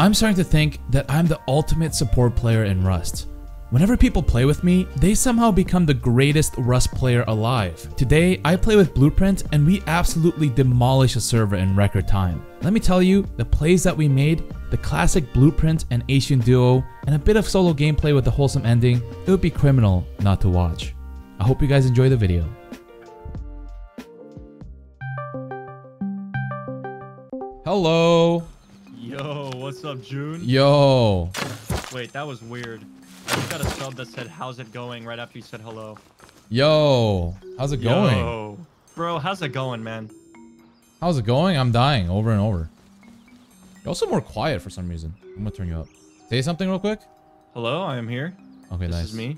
I'm starting to think that I'm the ultimate support player in Rust. Whenever people play with me, they somehow become the greatest Rust player alive. Today, I play with Blooprint and we absolutely demolish a server in record time. Let me tell you, the plays that we made, the classic Blooprint and Asian duo, and a bit of solo gameplay with a wholesome ending, it would be criminal not to watch. I hope you guys enjoy the video. Hello. What's up, June? Yo. Wait, that was weird. I just got a sub that said, how's it going, right after you said hello. Yo. How's it going? Yo. Bro, how's it going, man? How's it going? I'm dying over and over. You're also more quiet for some reason. I'm gonna turn you up. Say something real quick. Hello, I am here. Okay, This nice. is me.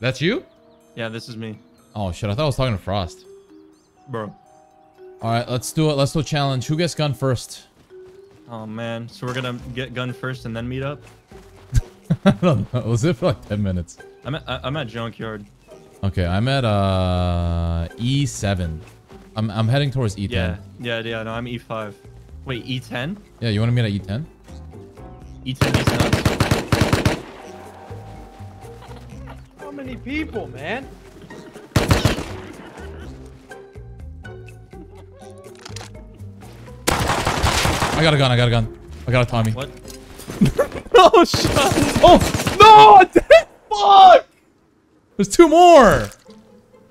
That's you? Yeah, this is me. Oh shit, I thought I was talking to Frost. Bro. Alright, let's do it. Let's do a challenge. Who gets gun first? Oh, man. So we're gonna get gun first and then meet up? I don't know. Was it for like 10 minutes? I'm at, I- I'm at Junkyard. Okay, I'm at uh E7. I'm I'm heading towards E10. Yeah, yeah, yeah, no, I'm E5. Wait, E E10? Yeah, you want to meet at E E10? E10 is nuts. How many people, man? I got a gun. I got a gun. I got a Tommy. What? Oh shit! Oh no! Fuck! There's two more.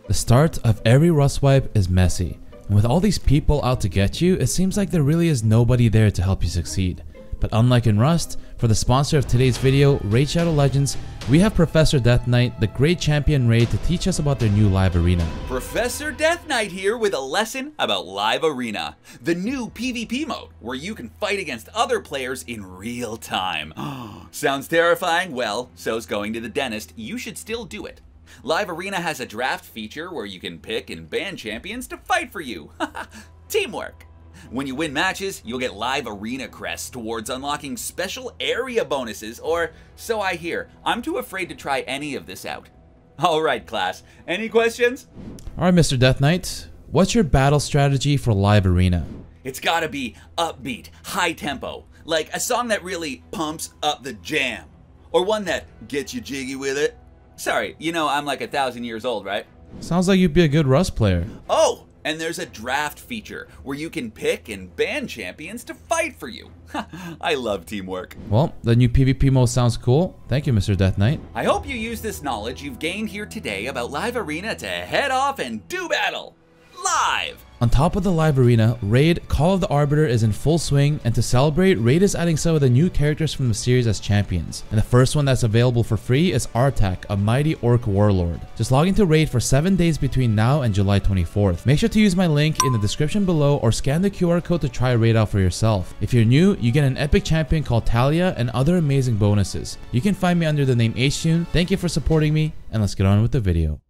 The start of every rust wipe is messy, and with all these people out to get you, it seems like there really is nobody there to help you succeed. But unlike in Rust, for the sponsor of today's video, Raid Shadow Legends, we have Professor Death Knight, the great champion raid, to teach us about their new live arena. Professor Death Knight here with a lesson about Live Arena, the new PvP mode where you can fight against other players in real time. Sounds terrifying? Well, so's going to the dentist. You should still do it. Live Arena has a draft feature where you can pick and ban champions to fight for you. Teamwork. When you win matches, you'll get live arena crests towards unlocking special area bonuses, or so I hear. I'm too afraid to try any of this out. Alright, class. Any questions? Alright, Mr. Death Knight, what's your battle strategy for live arena? It's gotta be upbeat, high tempo, like a song that really pumps up the jam, or one that gets you jiggy with it. Sorry, you know I'm like a thousand years old, right? Sounds like you'd be a good Rust player. Oh, and there's a draft feature where you can pick and ban champions to fight for you. I love teamwork. Well, the new PvP mode sounds cool. Thank you, Mr. Death Knight. I hope you use this knowledge you've gained here today about Live Arena to head off and do battle. Live! On top of the live arena, Raid Call of the Arbiter is in full swing, and to celebrate, Raid is adding some of the new characters from the series as champions. And the first one that's available for free is Artak, a mighty orc warlord. Just log into Raid for 7 days between now and July 24th. Make sure to use my link in the description below or scan the QR code to try Raid out for yourself. If you're new, you get an epic champion called Tallia and other amazing bonuses. You can find me under the name hJune. Thank you for supporting me, and let's get on with the video.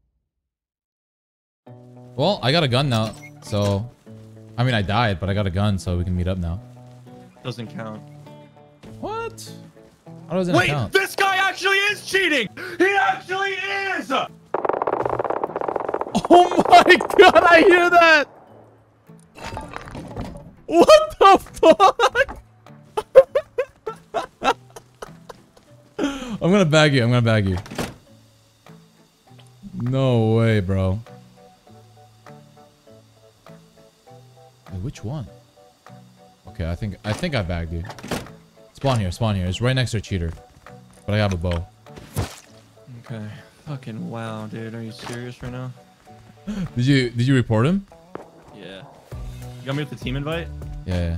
Well, I got a gun now, so... I mean, I died, but I got a gun, so we can meet up now. Doesn't count. What? How does it Wait, count? this guy actually is cheating! He actually is! Oh my god, I hear that! What the fuck? I'm gonna bag you, I'm gonna bag you. No way, bro. Wait, which one? Okay, I think I think I bagged you. Spawn here, spawn here. It's right next to a cheater. But I have a bow. Okay. Fucking wow, dude. Are you serious right now? Did you did you report him? Yeah. You got me with the team invite? Yeah, yeah.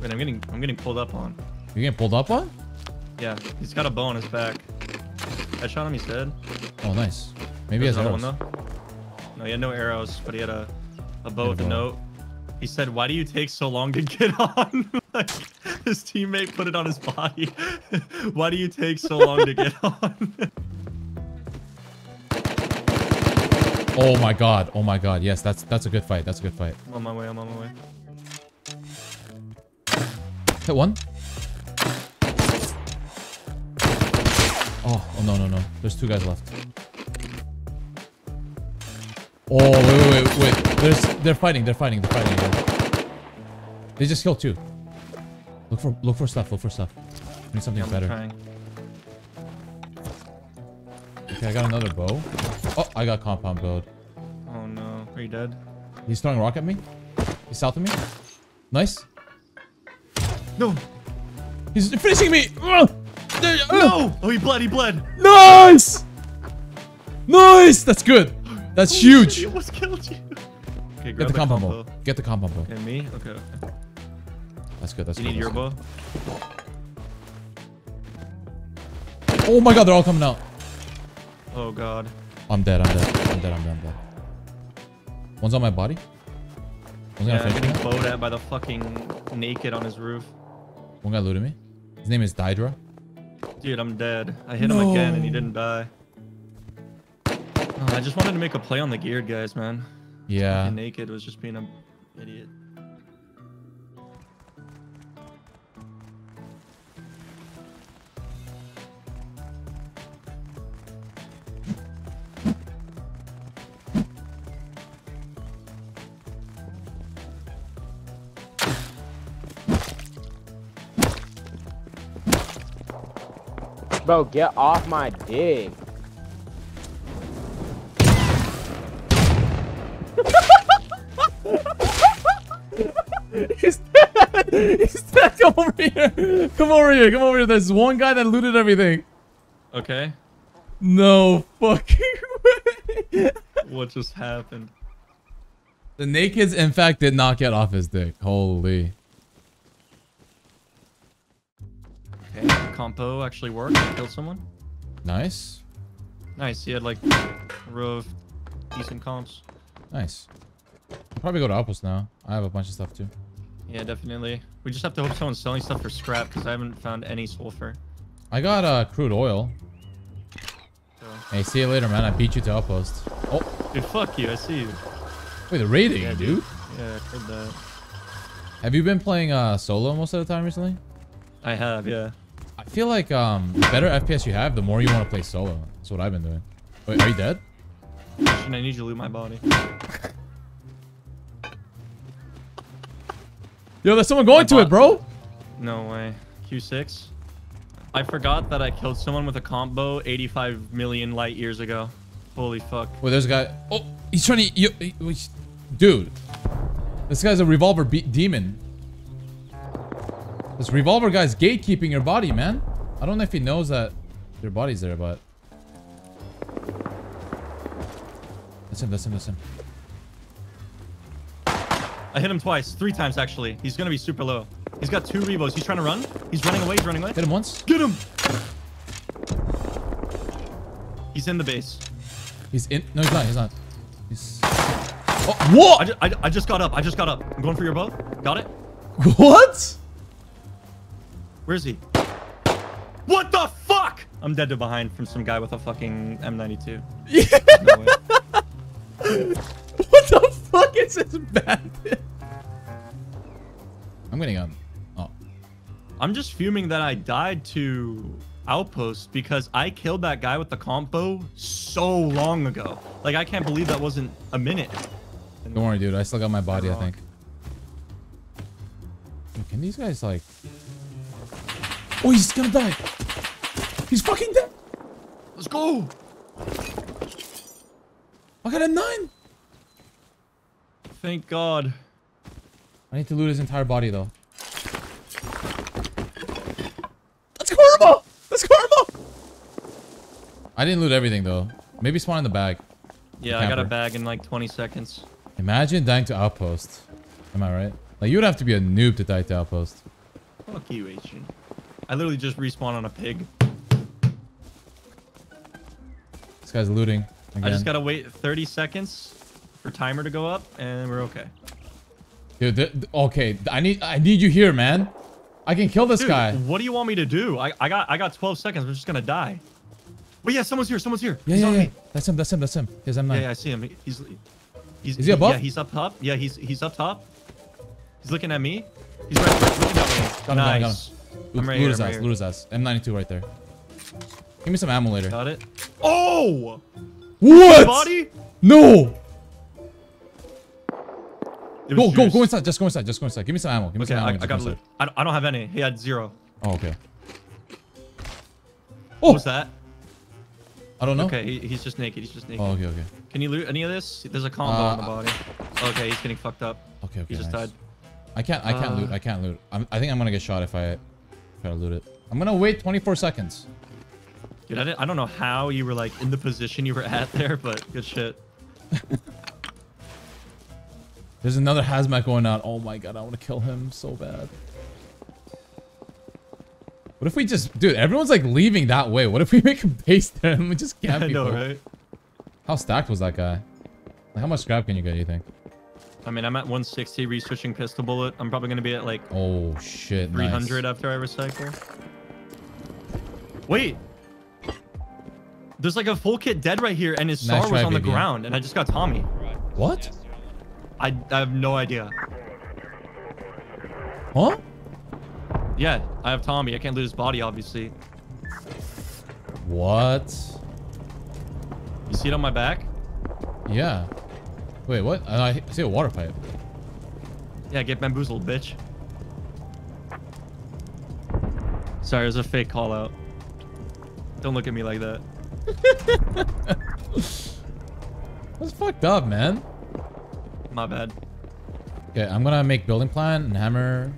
Wait, I'm getting I'm getting pulled up on. You're getting pulled up on? Yeah, he's got a bow on his back. I shot him, he's dead. Oh, nice. Maybe he has There's arrows. another one though. No, he had no arrows, but he had a, a bow Had a with a bow. note. He said, why do you take so long to get on? like, his teammate put it on his body. why do you take so long to get on? Oh my god. Oh my god. Yes, that's that's a good fight. That's a good fight. I'm on my way, I'm on my way. Hit one. Oh, oh no, no, no. There's two guys left. Oh, wait, wait, wait, wait. There's, they're fighting, they're fighting, they're fighting again. They just killed two. Look for look for stuff. Look for stuff. I need something I'm better. trying. Okay, I got another bow. Oh, I got compound bowed. Oh no, are you dead? He's throwing a rock at me. He's south of me. Nice. No, He's finishing me. Ugh! There- ugh! no! Oh, he bled, he bled. Nice. Nice. That's good. That's Holy huge. shit, He almost killed you. Okay, Get grab the compound combo. bow. Get the compound bow. Okay, me? Okay, okay. That's good. That's You good. need your bow? Oh my god, they're all coming out. Oh god. I'm dead. I'm dead. I'm dead. I'm dead. I'm dead. One's on my body. One's Yeah, gonna I'm getting me. bowed at by the fucking naked on his roof. One guy looted me. His name is Dydra. Dude, I'm dead. I hit him again and he didn't die. I just wanted to make a play on the geared guys, man. Yeah. And naked was just being an idiot. Bro, get off my dick. He's dead. He's dead. Come over here. Come over here. Come over here. There's one guy that looted everything. Okay. No fucking way. What just happened? The nakeds, in fact, did not get off his dick. Holy. Okay. Compo actually worked. I killed someone. Nice. Nice. He had like a row of decent comps. Nice. Probably go to Outpost now. I have a bunch of stuff too. Yeah, definitely. We just have to hope someone's selling stuff for scrap because I haven't found any sulfur. I got uh, crude oil. So. Hey, see you later, man. I beat you to Outpost. Oh, Dude, fuck you. I see you. wait, the raiding, Yeah, dude. Yeah, I heard that. Have you been playing uh, solo most of the time recently? I have, yeah. I feel like um, the better FPS you have, the more you want to play solo. That's what I've been doing. Wait, are you dead? I need you to loot my body? Yo, there's someone going to it, bro. No way. Q6? I forgot that I killed someone with a combo 85 million light years ago. Holy fuck. Wait, there's a guy. Oh, he's trying to. You, he- dude, this guy's a revolver be demon. This revolver guy's gatekeeping your body, man. I don't know if he knows that your body's there, but. That's him. That's him. That's him. I hit him twice. Three times, actually. He's gonna be super low. He's got two Revos. He's trying to run. He's running away. He's running away. Hit him once. Get him! He's in the base. He's in. No, he's not. He's not. He's. Oh, what? I, ju- I, I just got up. I just got up. I'm going for your bow. Got it? What? Where is he? What the fuck? I'm dead to behind from some guy with a fucking M92. No way. What the fuck is this bandit? I'm getting um. Oh. I'm just fuming that I died to Outpost because I killed that guy with the combo so long ago. Like, I can't believe that wasn't a minute. Don't worry, dude. I still got my body, I think. Dude, Can these guys like? Oh, he's gonna die. He's fucking dead. Let's go! I got a nine. Thank God. I need to loot his entire body though. That's karma. That's karma. I didn't loot everything though. Maybe spawn in the bag. Yeah, I got a bag in like 20 seconds. Imagine dying to outpost. Am I right? Like you would have to be a noob to die to outpost. Fuck you, Asian. I literally just respawned on a pig. This guy's looting. Again. I just gotta wait 30 seconds for timer to go up, and we're okay. Dude, th- okay. I need I need you here, man. I can kill this Dude, guy. what do you want me to do? I, I got I got 12 seconds. We're just gonna die. But yeah, someone's here. Someone's here. Yeah, he's yeah, yeah. me. That's him. That's him. That's him. He's M9. Yeah, yeah, I see him. He's he's Is he above? Yeah, he's up top. Yeah, he's he's up top. He's looking at me. He's right, right looking at me. Got him, got him, got nice. Loot, I'm right his ass. right his ass. M92 right there. Give me some ammo later. Got it. Oh! What? Body? No. Go, go, go inside. Just go inside. Just go inside. Give me some ammo. Give me Okay, some ammo. I, and I got go loot. I, don't- I don't have any. He had zero. Oh, okay. Oh! What Oh, was that? I don't know. Okay, he, he's just naked. He's just naked. Oh, okay, okay. Can you loot any of this? There's a combo Uh, on the body. Okay, he's getting fucked up. Okay, okay. He just nice. died. I can't. I can't Uh, loot. I can't loot. I'm, I think I'm gonna get shot if I try to loot it. I'm gonna wait 24 seconds. Dude, I, didn't, I don't know how you were like in the position you were at there, but good shit. There's another hazmat going out. Oh my god, I want to kill him so bad. What if we just, dude? Everyone's like leaving that way. What if we make a base there and we just camp I know, right? How stacked was that guy? Like, how much scrap can you get? You think? I mean, I'm at 160 researching pistol bullet. I'm probably gonna be at like Oh shit! 300 Nice. after I recycle. Wait. There's like a full kit dead right here, and his Nice SAR was on the ground, and I just got Tommy. What? I, I have no idea. Huh? Yeah, I have Tommy. I can't loot his body, obviously. What? You see it on my back? Yeah. Wait, what? Uh, I see a water pipe. Yeah, get bamboozled, bitch. Sorry, it was a fake call out. Don't look at me like that. That's fucked up, man. My bad. Okay, I'm gonna make building plan and hammer,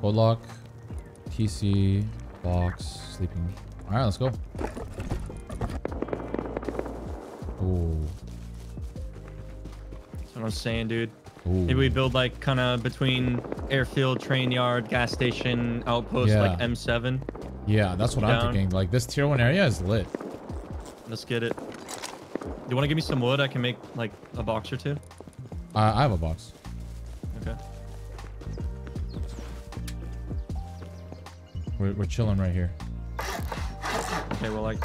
code lock, TC, box, sleeping. All right, let's go. Ooh. That's what I'm saying, dude. Ooh. Maybe we build like kind of between airfield, train yard, gas station, outpost, like M7. Yeah, that's what I'm thinking. Like this tier one area is lit. Let's get it. Do you want to give me some wood? I can make like a box or two. I, I have a box. Okay. We're, we're chilling right here. Okay, well, like.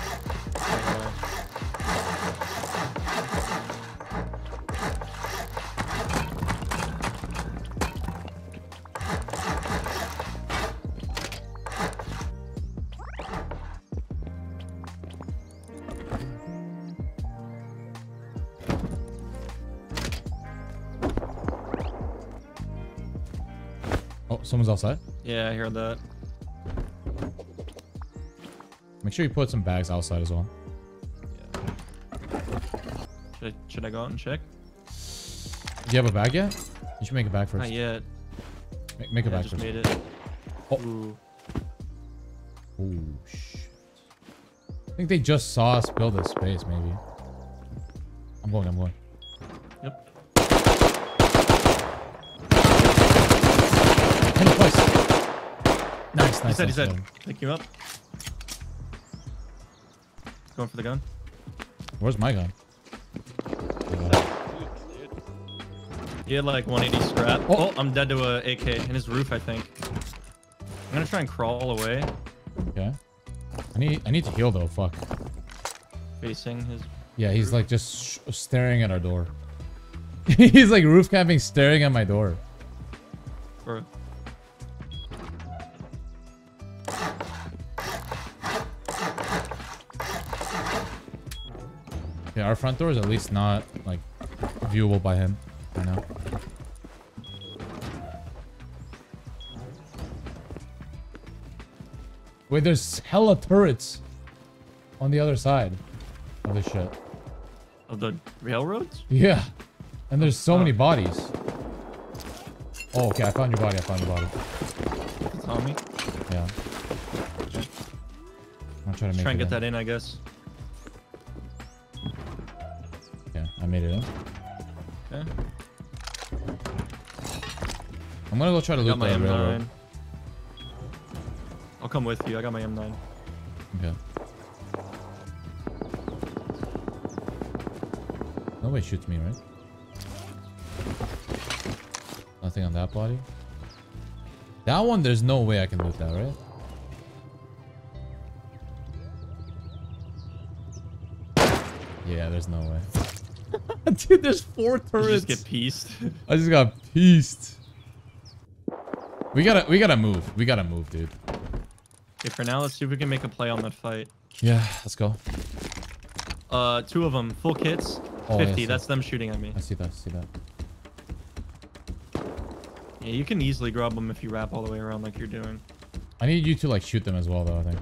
uh, someone's outside. yeah, I heard that. Make sure you put some bags outside as well. Should I, should I go out and check? Do you have a bag yet? You should make a bag first. Not yet. Make, make a Yeah, I just first. made it. Oh. Ooh. Oh shit. I think they just saw us build this space, maybe. I'm going, I'm going. Yep. Hit him twice. Nice, nice. He said, he nice, said, got him. pick you up. Going for the gun. Where's my gun? He had like 180 scrap. Oh. Oh, I'm dead to a AK in his roof, I think. I'm gonna try and crawl away, Okay. I need I need to heal though. Fuck. facing his. Yeah, he's like just sh staring at our door. he's like roof camping, staring at my door. Or Yeah, our front door is at least not like viewable by him I know. Wait, there's hella turrets on the other side of this shit. of the railroads. Yeah, and there's so Oh. many bodies. Oh, okay, I found your body. I found your body. Tommy. Yeah. I'm trying to make Try and get in. that in, I guess. I made it in. Okay. I'm gonna go try to Got loot my the. M9. I'll come with you. I got my M9. Okay. Nobody shoots me, right? Nothing on that body. That one, there's no way I can loot that, right? Yeah, there's no way. Dude, there's four You turrets. just get pieced. I just got pieced. We gotta, we gotta move. We gotta move, dude. okay, for now, let's see if we can make a play on that fight. Yeah, let's go. Uh, two of them, full kits. Oh, 50. so- That's them shooting at me. I see that. I see that. Yeah, you can easily grab them if you wrap all the way around like you're doing. I need you to like shoot them as well though, I think.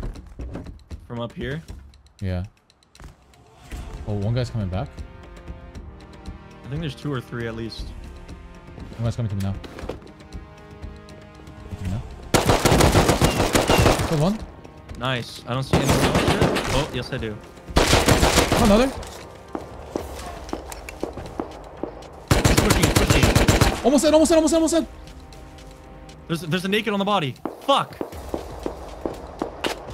From up here. Yeah. Oh, one guy's coming back. I think there's two or three at least. Oh, one guy's coming to me now. Now. Still one. Nice. I don't see anyone else yet. Oh, yes I do. Oh, another. Pushing, pushing. Almost dead, almost dead, almost dead, almost dead. There's, there's a naked on the body. Fuck.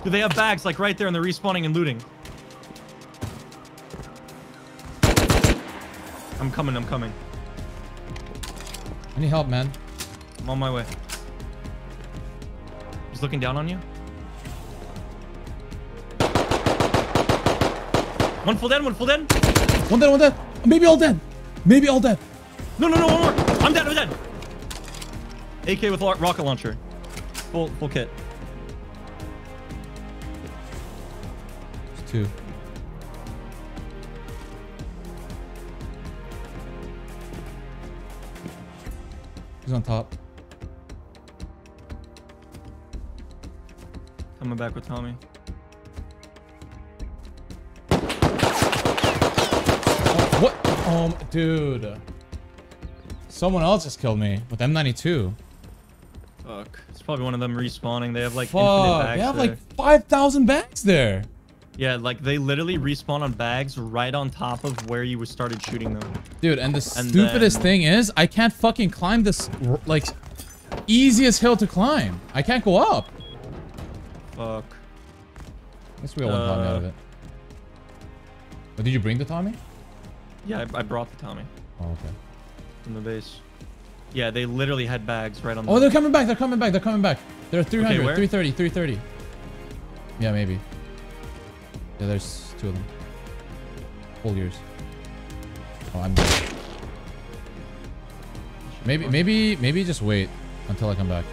Do they have bags like right there and they're respawning and looting? I'm coming, I'm coming. I need help, man. I'm on my way. He's looking down on you. One full dead, one full dead. One dead, one dead. Maybe all dead. Maybe all dead. No, no, no, one more. I'm dead, I'm dead. AK with rocket launcher. Full, full kit. It's two. Top. Coming back with Tommy. Oh, what? Um, dude. Someone else just killed me with M92. Fuck. It's probably one of them respawning. They have like Fuck. infinite bags They have there. like 5,000 bags there. Yeah, like they literally respawn on bags right on top of where you started shooting them. Dude, and the And stupidest then- thing is, I can't fucking climb this, like, easiest hill to climb. I can't go up. Fuck. I guess we got one Tommy out of Uh, it. But did you bring the Tommy? Yeah, I, I brought the Tommy Oh, okay. from the base. Yeah, they literally had bags right on. The Oh, they're coming back. They're coming back. They're coming back. They're 300, where? 330, 330. Yeah, maybe. Yeah, there's two of them. Full gears. Oh, I'm dead. Maybe, maybe, maybe just wait until I come back.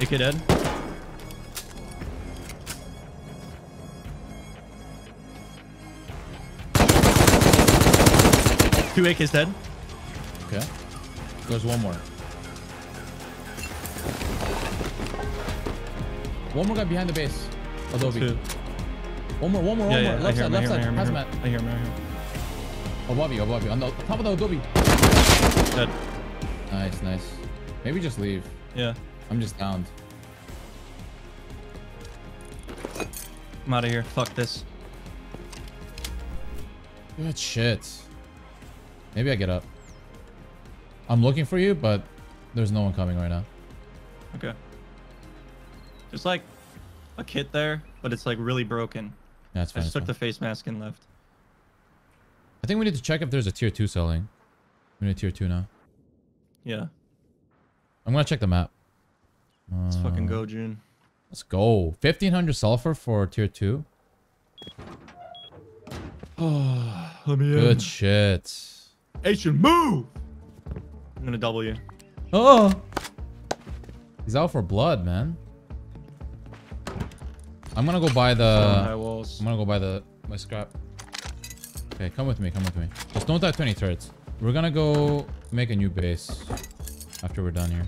AK dead. Two AKs dead. Okay. There's one more. One more guy behind the base. Adobe. One more, one more, Yeah, one yeah. more. Left side, left side. I hear him. Hazmat. I hear him. I hear him. Above you, above you. On the top of the Adobe. Dead. Nice, nice. Maybe just leave. Yeah. I'm just downed. I'm out of here. Fuck this. Good shit. Maybe I get up. I'm looking for you, but there's no one coming right now. Okay. There's like a kit there, but it's like really broken. Yeah, that's I fine. just that's took the face mask and left. I think we need to check if there's a tier 2 selling. We need tier 2 now. Yeah. I'm gonna check the map. Let's fucking Uh, go, June. Let's go. 1500 sulfur for tier 2. Oh, let me Good shit. Asian move. I'm gonna double you. Oh! He's out for blood, man. I'm gonna go buy high the... walls. I'm gonna go buy the my scrap. Okay, come with me, come with me. Just don't die to any turrets. We're gonna go make a new base after we're done here.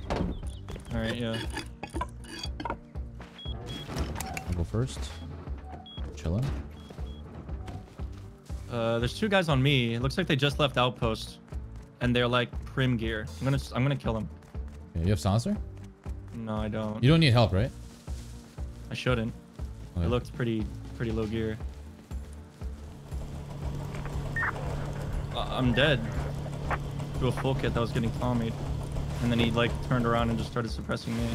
All right, yeah. I'll go first. Chilling. Uh, there's two guys on me. It looks like they just left outpost, and they're like prim gear. I'm gonna, I'm gonna kill them. Okay, you have silencer? No, I don't. You don't need help, right? I shouldn't. Okay. It looks pretty, pretty low gear. Uh, I'm dead. To a full kit that was getting Tommied. And then he like turned around and just started suppressing me.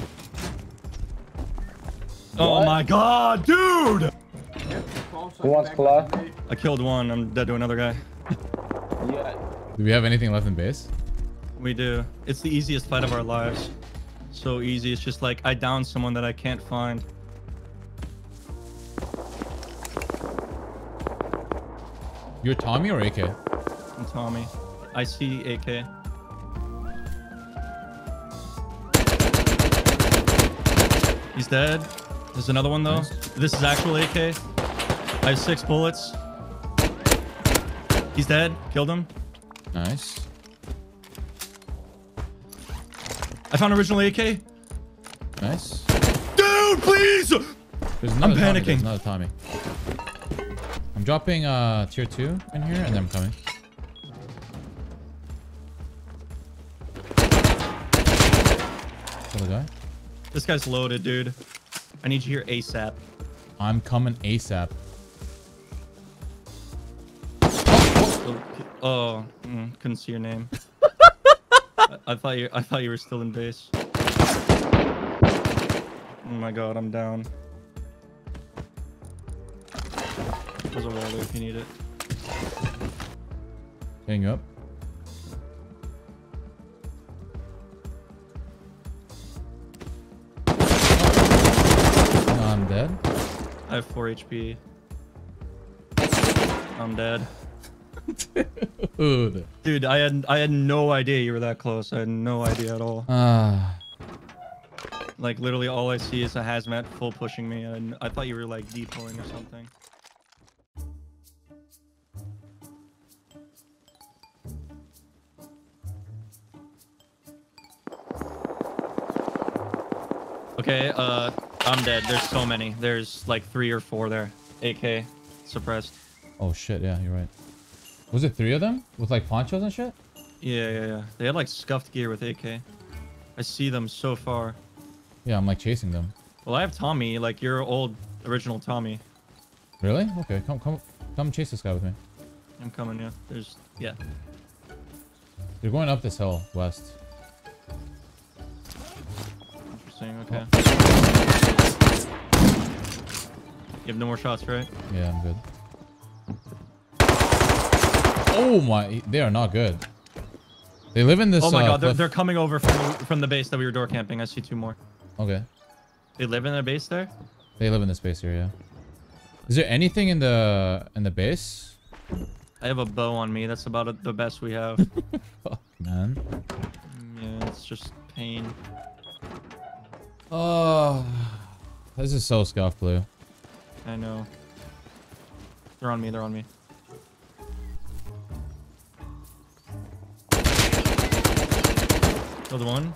Oh my god, dude! Who wants claw? I killed one. I'm dead to another guy. Yeah. Do we have anything left in base? We do. It's the easiest fight of our lives. So easy. It's just like I downed someone that I can't find. You're Tommy or AK? And Tommy. I see AK. He's dead. There's another one though. Nice. This is actual AK. I have six bullets. He's dead. Killed him. Nice. I found original AK. Nice. Dude, please! There's another Tommy, panicking. There's another Tommy. I'm dropping uh tier two in here and then I'm coming. Kill guy. This guy's loaded, dude. I need you here ASAP. I'm coming ASAP. Oh, mm, couldn't see your name. I, I thought you. I thought you were still in base. Oh my god, I'm down. There's a wall there if you need it. Hang up. I'm dead. I have 4 HP. I'm dead. Dude. Dude, I had I had no idea you were that close. I had no idea at all. Ah. Like literally all I see is a hazmat full pushing me and I thought you were like depoting or something. Okay, uh I'm dead. There's so many. There's like three or four there. AK suppressed. oh shit, yeah, you're right. Was it three of them? With like ponchos and shit? Yeah, yeah, yeah. They had like scuffed gear with AK. I see them so far. Yeah, I'm like chasing them. Well, I have Tommy, like your old original Tommy. Really? Okay, come come come chase this guy with me. I'm coming, yeah. There's, yeah. They're going up this hill west. Interesting, okay. Oh. You have no more shots, right? Yeah, I'm good. Oh my, they are not good. They live in this. oh my uh, god, they're, they're coming over from the, from the base that we were door camping. I see two more. Okay, They live in their base there? they live in this base here. Yeah. Is there anything in the in the base? I have a bow on me. That's about it, the best we have. Fuck, man. yeah, it's just pain. Oh, this is so scuff blue. I know. They're on me, they're on me. Killed one.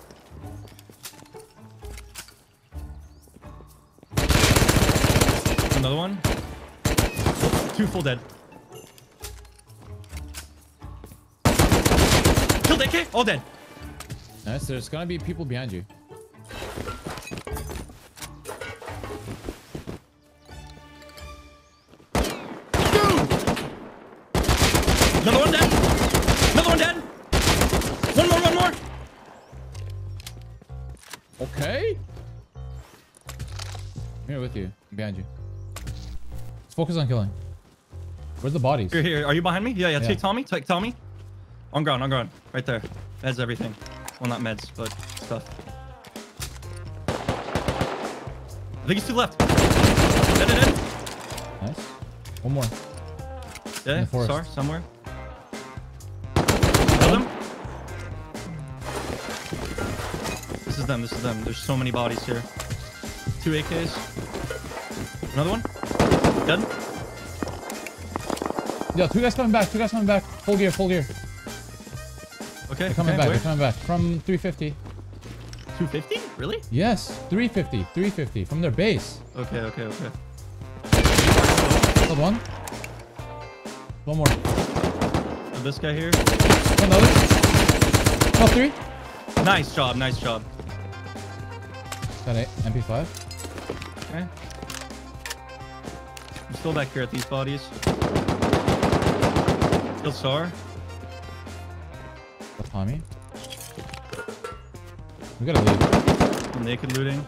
Another one. Two full dead. Killed AK, all dead. Nice. There's gonna be people behind you. Focus on killing. Where's the bodies? Here, here. Are you behind me? Yeah, yeah. Yeah. Take Tommy. Take Tommy. On ground, on ground. Right there. Meds, everything. Well, not meds, but stuff. I think he's to the left. Dead, dead, dead. Nice. One more. Yeah, the forest. Star, somewhere. Killed him. This is them, this is them. There's so many bodies here. Two AKs. Another one. Dead. Yo, two guys coming back. Two guys coming back. Full gear. Full gear. Okay, They're coming okay, back. where? They're coming back from 350. 250? Really? Yes, 350. 350 from their base. Okay, okay, okay. Killed one. One more. So this guy here. Another. Top three. Nice job, nice job. Got a MP5. Okay. I'm back here at these bodies. Kill Sar. Got Tommy. We gotta leave. I'm naked looting.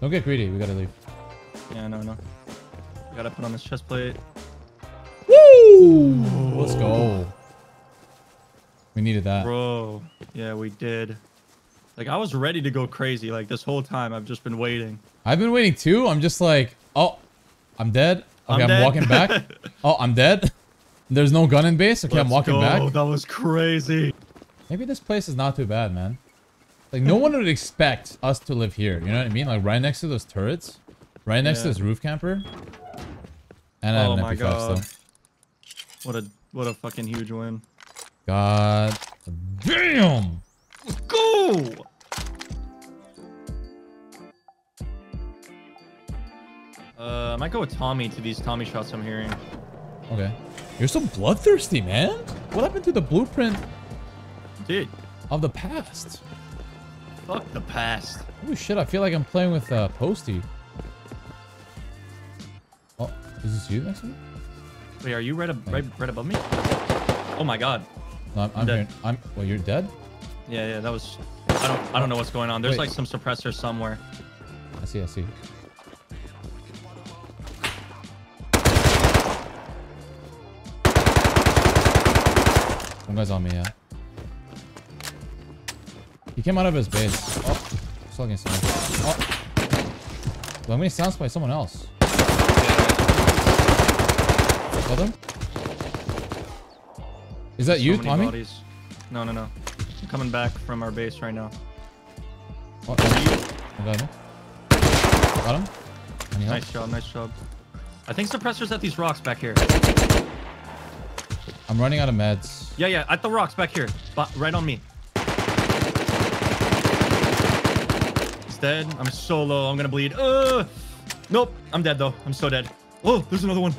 Don't get greedy. We gotta leave. Yeah, no, no. We gotta put on this chest plate. Woo! Let's go. We needed that. Bro. Yeah, we did. Like, I was ready to go crazy. Like, this whole time, I've just been waiting. I've been waiting too. I'm just like, I'm dead. Okay, I'm I'm, walking back. oh, I'm dead. There's no gun in base. Okay, I'm walking go. back. That was crazy. Maybe this place is not too bad, man. Like, no one would expect us to live here. You know what I mean? Like, right next to those turrets. Right next to this roof camper. And I have Oh an my MP5 god. still. What a what a fucking huge win. God damn! Go! Uh, I might go with Tommy to these Tommy shots I'm hearing. Okay. You're so bloodthirsty, man. What happened to the Blooprint Dude, of the past? fuck the past. Holy shit, I feel like I'm playing with uh, Posty. Oh, is this you next to me? Wait, are you right, ab right, right above me? Oh my god. No, I'm, I'm dead. here. I'm. Well, you're dead. Yeah, yeah, that was. I don't. I don't know what's going on. There's Wait. like some suppressor somewhere. I see. I see. One guy's on me. Yeah. He came out of his base. Oh, still getting sound. Oh. Well, I'm getting sounds by someone else. Kill them? Is that you, so many Tommy? Bodies. No, no, no. I'm coming back from our base right now. Oh, I got him. Got him. Nice job, nice job. I think suppressor's at these rocks back here. I'm running out of meds. Yeah, yeah, at the rocks back here. But right on me. He's dead. I'm so low. I'm gonna bleed. Uh, nope. I'm dead though. I'm so dead. Oh, there's another one.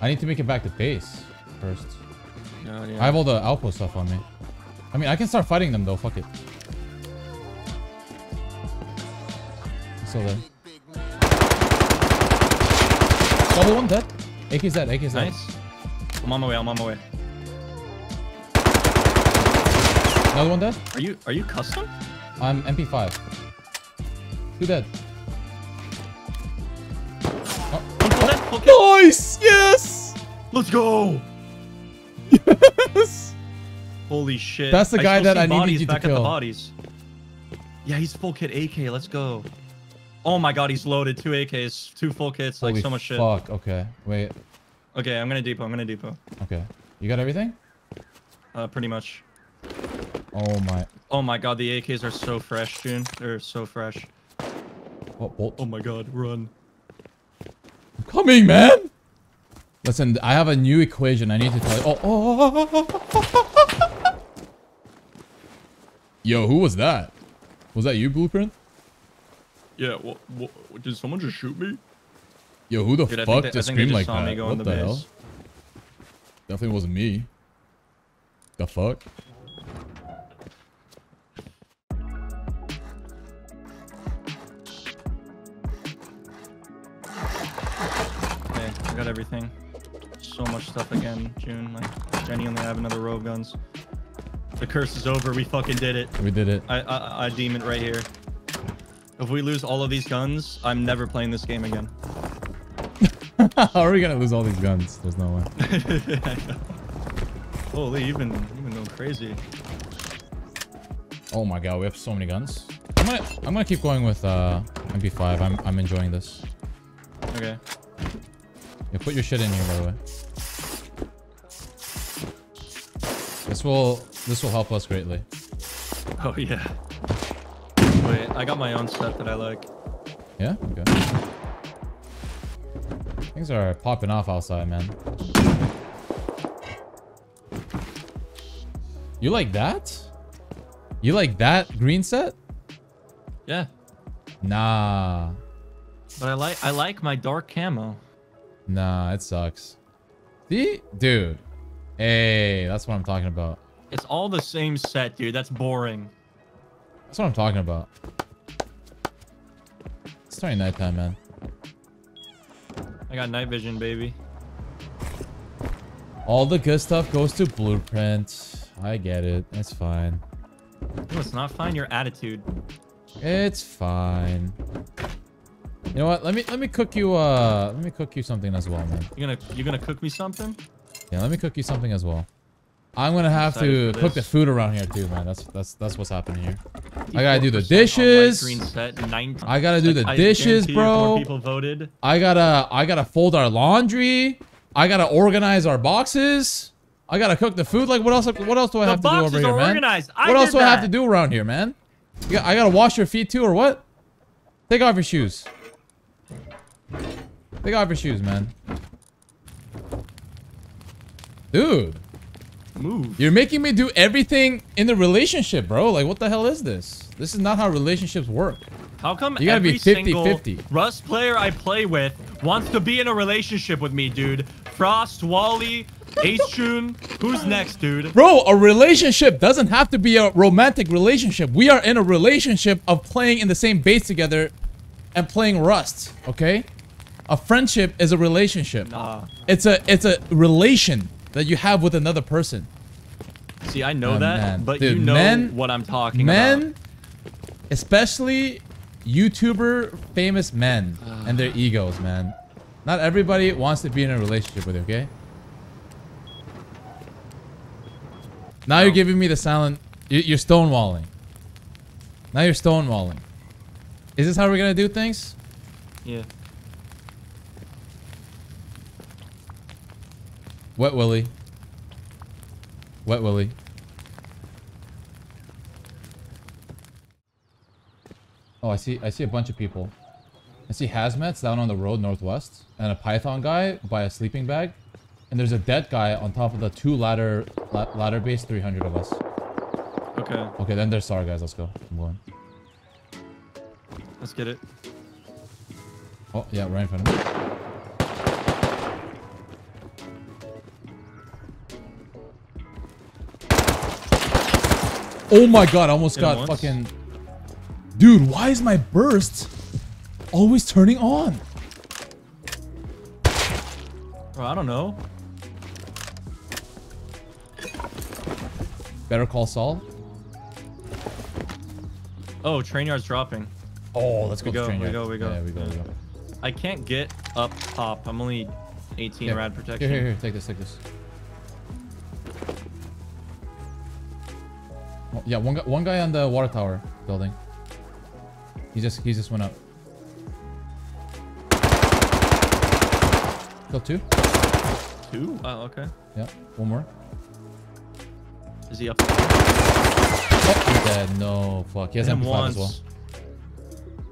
I need to make it back to base first. Yeah, I have all the outpost stuff on me. I mean, I can start fighting them though. Fuck it. He's still there. Double one dead. AK's dead. AK's dead. Nice. I'm on my way. I'm on my way. Another one dead. Are you are you custom? I'm MP5. Two dead. Oh. Full dead? Nice. Yes. Let's go. Yes. Holy shit. That's the guy still that I needed you to back At kill. the bodies. Yeah, he's full kit AK. Let's go. Oh my god, he's loaded. Two AKs, two full kits, like so much shit. fuck. Okay. Wait. Okay, I'm gonna depot. I'm gonna depot. Okay. You got everything? Uh, pretty much. Oh my. Oh my god, the AKs are so fresh, June. They're so fresh. What bolt? Oh my god, run. I'm coming, man. Listen, I have a new equation. I need to tell you. Oh, oh, oh, oh, oh. Yo, who was that? Was that you, Blooprint? Yeah, what, what, did someone just shoot me? Yo, who the Dude, fuck they, just screamed just like that? What the the hell? Definitely wasn't me. The fuck? Okay, I got everything. So much stuff again, June. Like, genuinely, I have another row of guns. The curse is over. We fucking did it. We did it. I, I, I deem it right here. If we lose all of these guns, I'm never playing this game again. How are we gonna lose all these guns? There's no way. Holy, you've been, you've been going crazy. Oh my god, we have so many guns. I'm gonna I'm gonna keep going with uh MP5. I'm I'm enjoying this. Okay. Yeah, put your shit in here by the way. This will this will help us greatly. Oh, yeah. Wait, I got my own stuff that I like. Yeah? Okay. Things are popping off outside, man. You like that? You like that green set? Yeah. Nah. But I like I like my dark camo. Nah, it sucks. See? Dude. Hey, that's what I'm talking about. It's all the same set, dude. That's boring. That's what I'm talking about. It's starting nighttime, man. I got night vision, baby. All the good stuff goes to Blooprint. I get it. It's fine. No, it's not fine. Your attitude. It's fine. You know what? Let me let me cook you uh let me cook you something as well, man. You gonna you gonna cook me something? Yeah, let me cook you something as well. I'm gonna have to cook the food around here too, man. That's that's that's what's happening here. I gotta do the 4% on light dishes. Set, I gotta do the I dishes, guarantee you if more bro. People voted. I gotta I gotta fold our laundry. I gotta organize our boxes. I gotta cook the food. Like what else? What else do I The have to do over here, man? organized. I what else do I have to do around here, man? Got- I gotta wash your feet too, or what? Take off your shoes. Take off your shoes, man. Dude, Move. you're making me do everything in the relationship, bro. Like, what the hell is this? This is not how relationships work. How come You gotta every be 50, single 50. Rust player I play with wants to be in a relationship with me, dude? Frost, Wally, hJune. Who's next, dude? Bro, a relationship doesn't have to be a romantic relationship. We are in a relationship of playing in the same base together and playing Rust, okay? A friendship is a relationship. Nah. It's a it's a relation that you have with another person. See, I know Oh, that, man. but Dude, you know men- what I'm talking Men, about. especially YouTuber famous men and their ah. egos, man. Not everybody wants to be in a relationship with you, okay? Now you're giving me the silent. You're stonewalling. Now you're stonewalling. Is this how we're gonna do things? Yeah. Wet Willy. Wet Willy. Oh, I see. I see a bunch of people. I see hazmats down on the road northwest, and a python guy by a sleeping bag, and there's a dead guy on top of the two ladder la ladder base, 300 of us. Okay. Okay, then there's SAR guys. Let's go. I'm going. Let's get it. Oh yeah, right in front of me. Oh my god, I almost Hit got fucking... Dude, why is my burst always turning on? Bro, I don't know. Better call Saul. Oh, train yard's dropping. Oh, let's go. We go, train we yard. go, we go. Yeah, we go, we go. I can't get up top. I'm only 18 Here. rad protection. Here, here, here. Take this, take this. Yeah, one guy, one guy on the water tower building. He just, he just went up. Kill two. Two? Oh, okay. Yeah, one more. Is he up? Oh, he's dead. No, fuck. He has Hit him MP5 as well.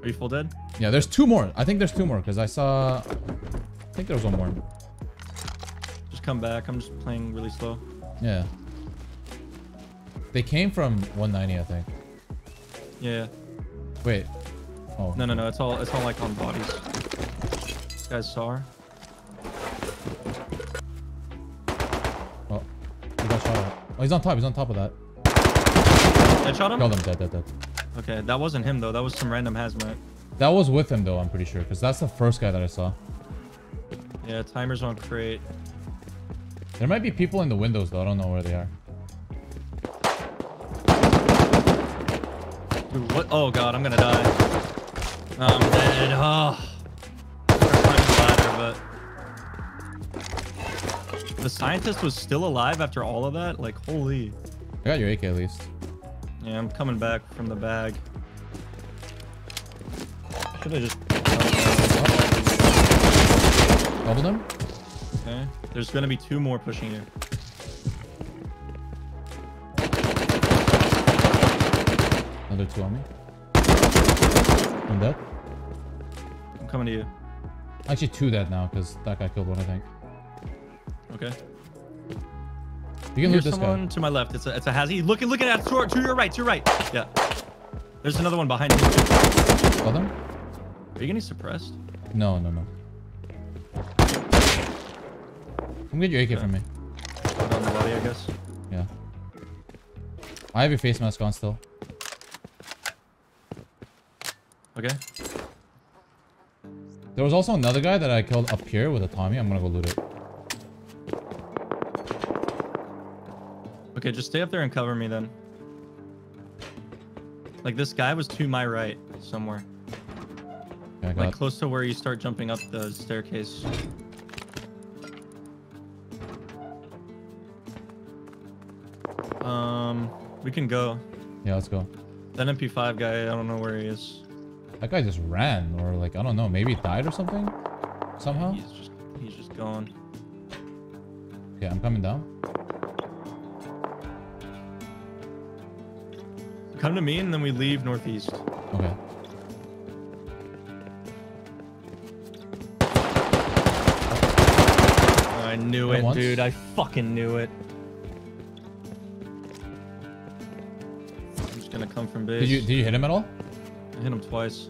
Are you full dead? Yeah, there's two more. I think there's two more because I saw. I think there was one more. Just come back. I'm just playing really slow. Yeah. They came from 190, I think. Yeah. Wait. Oh. No, no, no. It's all it's all like on bodies. This guy's SAR. Oh. He got shot at. Oh, he's on top. He's on top of that. Headshot him? Killed him. Dead, dead, dead. Okay, that wasn't him though. That was some random hazmat. That was with him though, I'm pretty sure, because that's the first guy that I saw. Yeah, timers on crate. There might be people in the windows though. I don't know where they are. Dude, what? Oh god, I'm gonna die. I'm dead. Oh. I tried to climb the ladder, but the scientist was still alive after all of that. Like, holy. I got your AK at least. Yeah, I'm coming back from the bag. Should have just. Doubled them? Okay. There's gonna be two more pushing you. Two on me. One dead. I'm coming to you. Actually, two dead now because that guy killed one, I think. Okay. You can loot this someone guy. to my left. It's a it's a hazy. Looking looking at to, to your right, to your right. Yeah. There's another one behind you. Are Killed him? you getting suppressed? No, no, no. Come get your AK from me. On the body, I guess. Yeah. I have your face mask on still. Okay. There was also another guy that I killed up here with a Tommy. I'm gonna go loot it. Okay, just stay up there and cover me then. Like this guy was to my right somewhere. Okay, Like close to where you start jumping up the staircase. Um, we can go. Yeah, let's go. That MP5 guy, I don't know where he is. That guy just ran, or like, I don't know, maybe died or something? Somehow? He's just he's just gone. Okay, I'm coming down. Come to me and then we leave northeast. Okay. I knew it, once. dude. I fucking knew it. I'm just gonna come from base. Did you did you hit him at all? Hit him twice.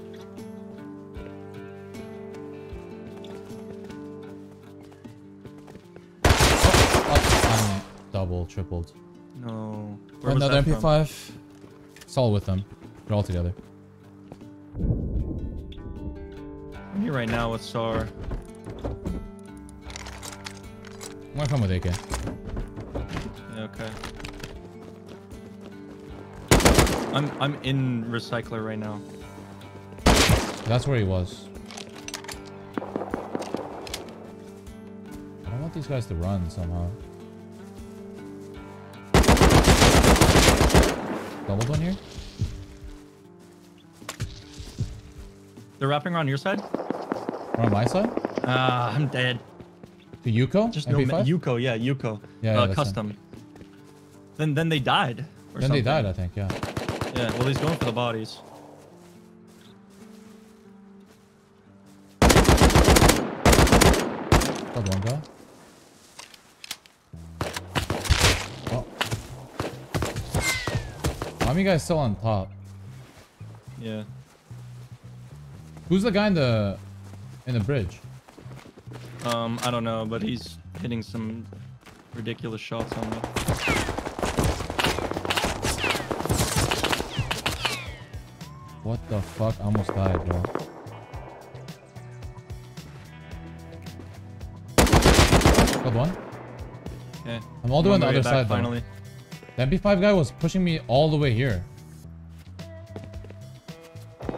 Oh, oh, I'm double, tripled. No. Where Another? MP5. It's all with them. They're all together. I'm here right now with SAR. I'm gonna come with AK. Yeah, okay. I'm I'm in recycler right now. That's where he was. I don't want these guys to run somehow. Doubled one here? They're wrapping around your side? Or on my side? Ah, I'm dead. The Yuko? Just no MP5? Yuko, yeah, Yuko. Yeah, yeah, uh, custom. Then then they died. Or Then they died, I think, yeah. Yeah, well he's going for the bodies. Killed one guy. Oh. How many guys still on top? Yeah. Who's the guy in the in the bridge? Um, I don't know, but he's hitting some ridiculous shots on me. What the fuck? I almost died, bro. Killed one. Okay. I'm all the way on the other side though. finally. The MP5 guy was pushing me all the way here.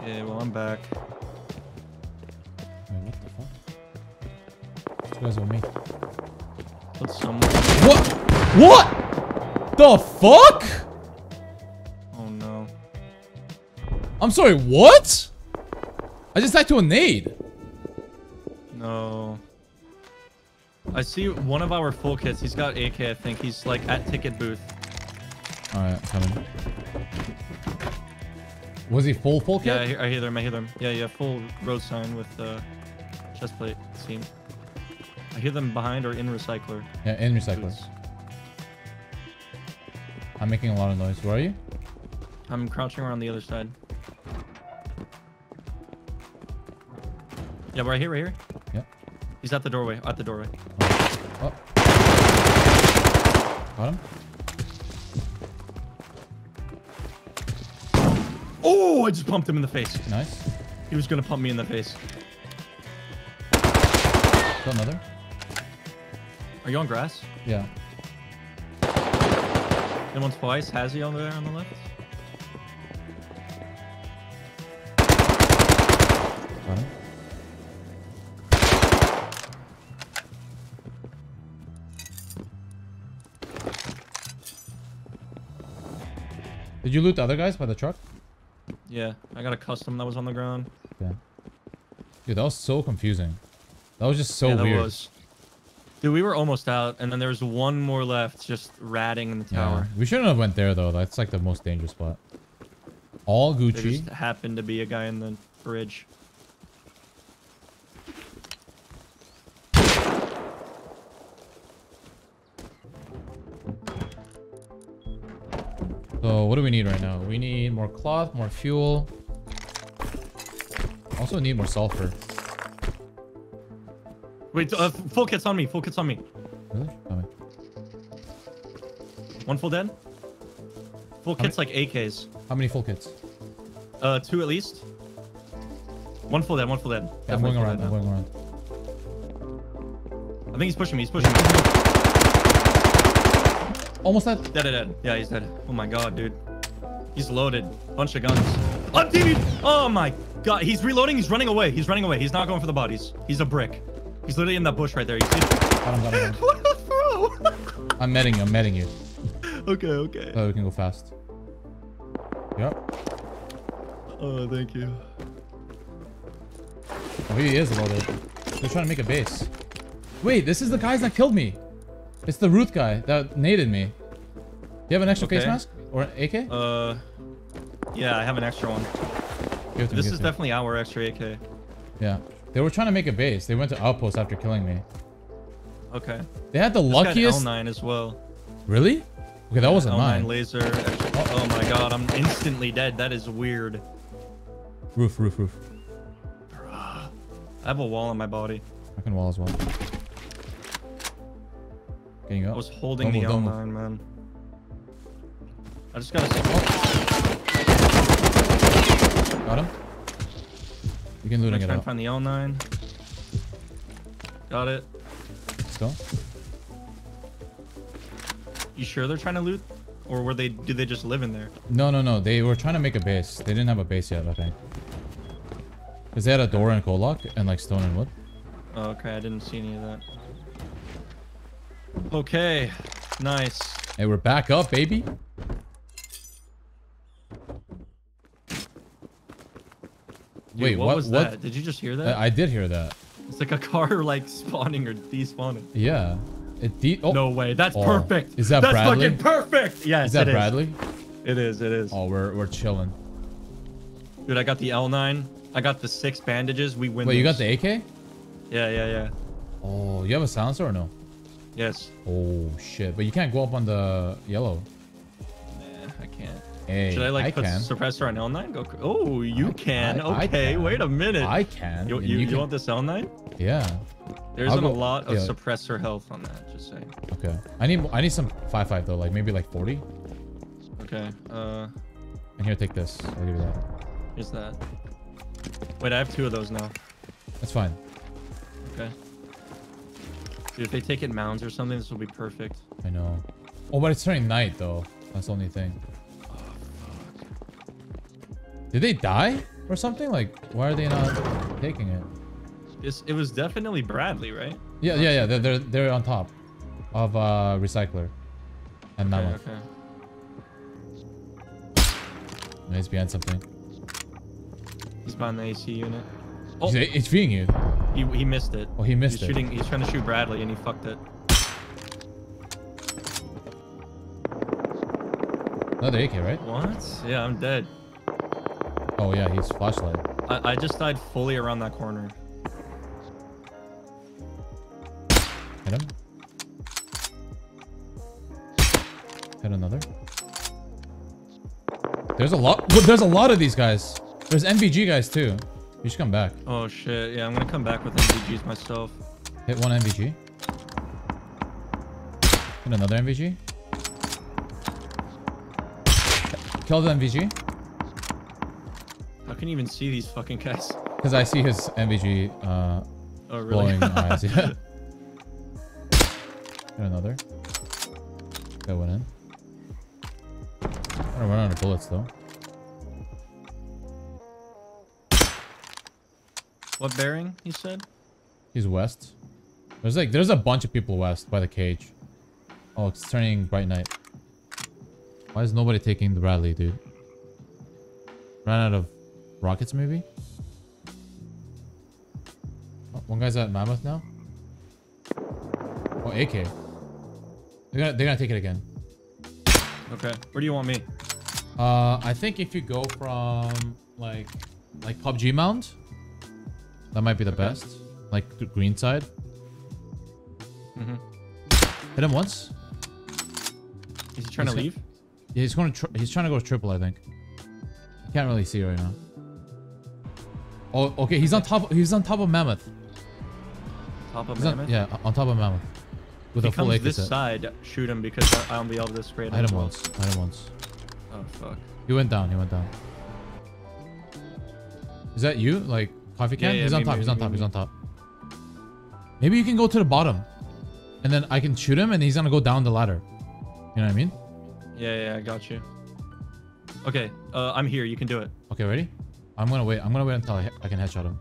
Yeah, well I'm back. Wait, what the fuck? This guy's with me. Someone. What? What? The fuck? Oh no. I'm sorry, what? I just died to a nade. I see one of our full kits. He's got AK, I think. He's like at ticket booth. Alright, coming. Was he full full kit? Yeah, I hear, I hear them. I hear them. Yeah, yeah, full road sign with uh, chest plate. Seam. I hear them behind or in recycler. Yeah, in recycler. booths. I'm making a lot of noise. Where are you? I'm crouching around the other side. Yeah, right here, right here. Yep. He's at the doorway. At the doorway. Oh. Got him? Oh, I just pumped him in the face. Nice. He was gonna pump me in the face. Got another? Are you on grass? Yeah. One twice. Has he on there on the left? Did you loot the other guys by the truck? Yeah, I got a custom that was on the ground. Yeah. Dude, that was so confusing. That was just so yeah, that weird. was. Dude, we were almost out, and then there was one more left, just ratting in the Yeah. tower. We shouldn't have went there though. That's like the most dangerous spot. All There Gucci. just happened to be a guy in the bridge. What do we need right now? We need more cloth, more fuel. Also need more sulfur. Wait, uh, full kits on me. Full kits on me. Really? Coming. One full dead. Full How kits like AKs. How many full kits? Uh, two at least. One full dead. One full dead. Yeah, I'm going around. I'm going around. I think he's pushing me. He's pushing me. Almost dead. Dead, dead, dead. Yeah, he's dead. Oh my god, dude. He's loaded. Bunch of guns. On TV. Oh my god. He's reloading. He's running away. He's running away. He's not going for the bodies. He's a brick. He's literally in that bush right there. You see? Got him, got him, got him. what a throw. I'm meting you. I'm meting you. okay, okay. So we can go fast. Yep. Oh, thank you. Oh, he is loaded. They're trying to make a base. Wait, this is the guys that killed me. It's the Ruth guy that naded me. Do you have an extra face mask? Or an AK? Uh, yeah, I have an extra one. Give This is definitely our extra AK. Yeah. They were trying to make a base. They went to outpost after killing me. Okay. They had the This got luckiest. L9 as well. Really? Okay, that wasn't L9 mine. laser. Oh my god, I'm instantly dead. That is weird. Roof, roof, roof. I have a wall on my body. I can wall as well. Getting I was holding Don't the move, L9, move. man. I just gotta. Got him. You can I'm looting gonna it out. find the L9. Got it. Let's go. You sure they're trying to loot, or were they? Do they just live in there? No, no, no. They were trying to make a base. They didn't have a base yet, I think. Because they had a door and coal lock and like stone and wood. Oh, okay, I didn't see any of that. Okay, nice. Hey, we're back up, baby. Dude, Wait, what, what? was what? that? Did you just hear that? I did hear that. It's like a car like spawning or despawning. Yeah. It de- oh, No way, that's Oh. perfect. Is that that's Bradley? fucking perfect. Yes, is that it Bradley? It is. It is. Oh, we're we're chilling. Dude, I got the L9. I got the six bandages. We win. Wait, you got the AK? Yeah, yeah, yeah. Oh, you have a silencer or no? Yes. Oh shit! But you can't go up on the yellow. I. Hey, Should I like put can. suppressor on L9? Go. Oh, you I- can. I- I okay, can. wait a minute. I can. You, you, you, can- want this L9? Yeah. There's I'll a lot of yeah. suppressor health on that. Just saying. Okay. I need I need some five five though, like maybe like forty. Okay. Uh, And here, take this. I'll give you that. here's that. Wait, I have two of those now. That's fine. Okay. Dude, if they take it mounds or something, this will be perfect. I know. Oh, but it's turning night though. That's the only thing. Did they die or something? Like, why are they not taking it? It's, it was definitely Bradley, right? Yeah, yeah, yeah. They're they're, they're on top of uh recycler and Okay, Mammoth. okay. He's behind something. He's behind the AC unit. Oh, He's it's feeding you. he, he missed it. Oh, he missed he's it. shooting. He's trying to shoot Bradley, and he fucked it. Another AK, right? What? Yeah, I'm dead. Oh yeah, he's flashlight. I, I just died fully around that corner. Hit him. Hit another. There's a lot. There's a lot of these guys. There's NVG guys too. You should come back. Oh shit! Yeah, I'm gonna come back with NVGs myself. Hit one NVG. Hit another NVG. Kill the NVG. You even see these fucking guys? Because I see his NVG uh, Oh really? glowing eyes. Yeah. Hit another. That went in. I'm gonna run out of bullets though. what bearing? He said. He's west. There's like there's a bunch of people west by the cage. Oh, it's turning bright night. Why is nobody taking the Bradley, dude? Ran out of rockets, maybe? Oh, one guy's at Mammoth now. Oh, AK. They're gonna they're gonna take it again. Okay. Where do you want me? Uh, I think if you go from like like PUBG mount, that might be the best. Like the green side. Mm -hmm. Hit him once. Is he trying to leave? Yeah, he's going to. He's trying to go triple, I think. I can't really see right now. Oh, okay. He's on top. He's on top of Mammoth. Top of He's on, mammoth. yeah, on top of Mammoth. With If a full comes this set. side, shoot him because I- I'll be able to spray. I hit him once. I hit him once. Oh fuck. He went down. He went down. Is that you? Like coffee can? Yeah, yeah, he's on me, top. me, he's on top. He's on top. Maybe you can go to the bottom, and then I can shoot him, and he's gonna go down the ladder. You know what I mean? Yeah, yeah, I got you. Okay, uh, I'm here. You can do it. Okay, ready? I'm gonna wait. I'm gonna wait until I, I can headshot him.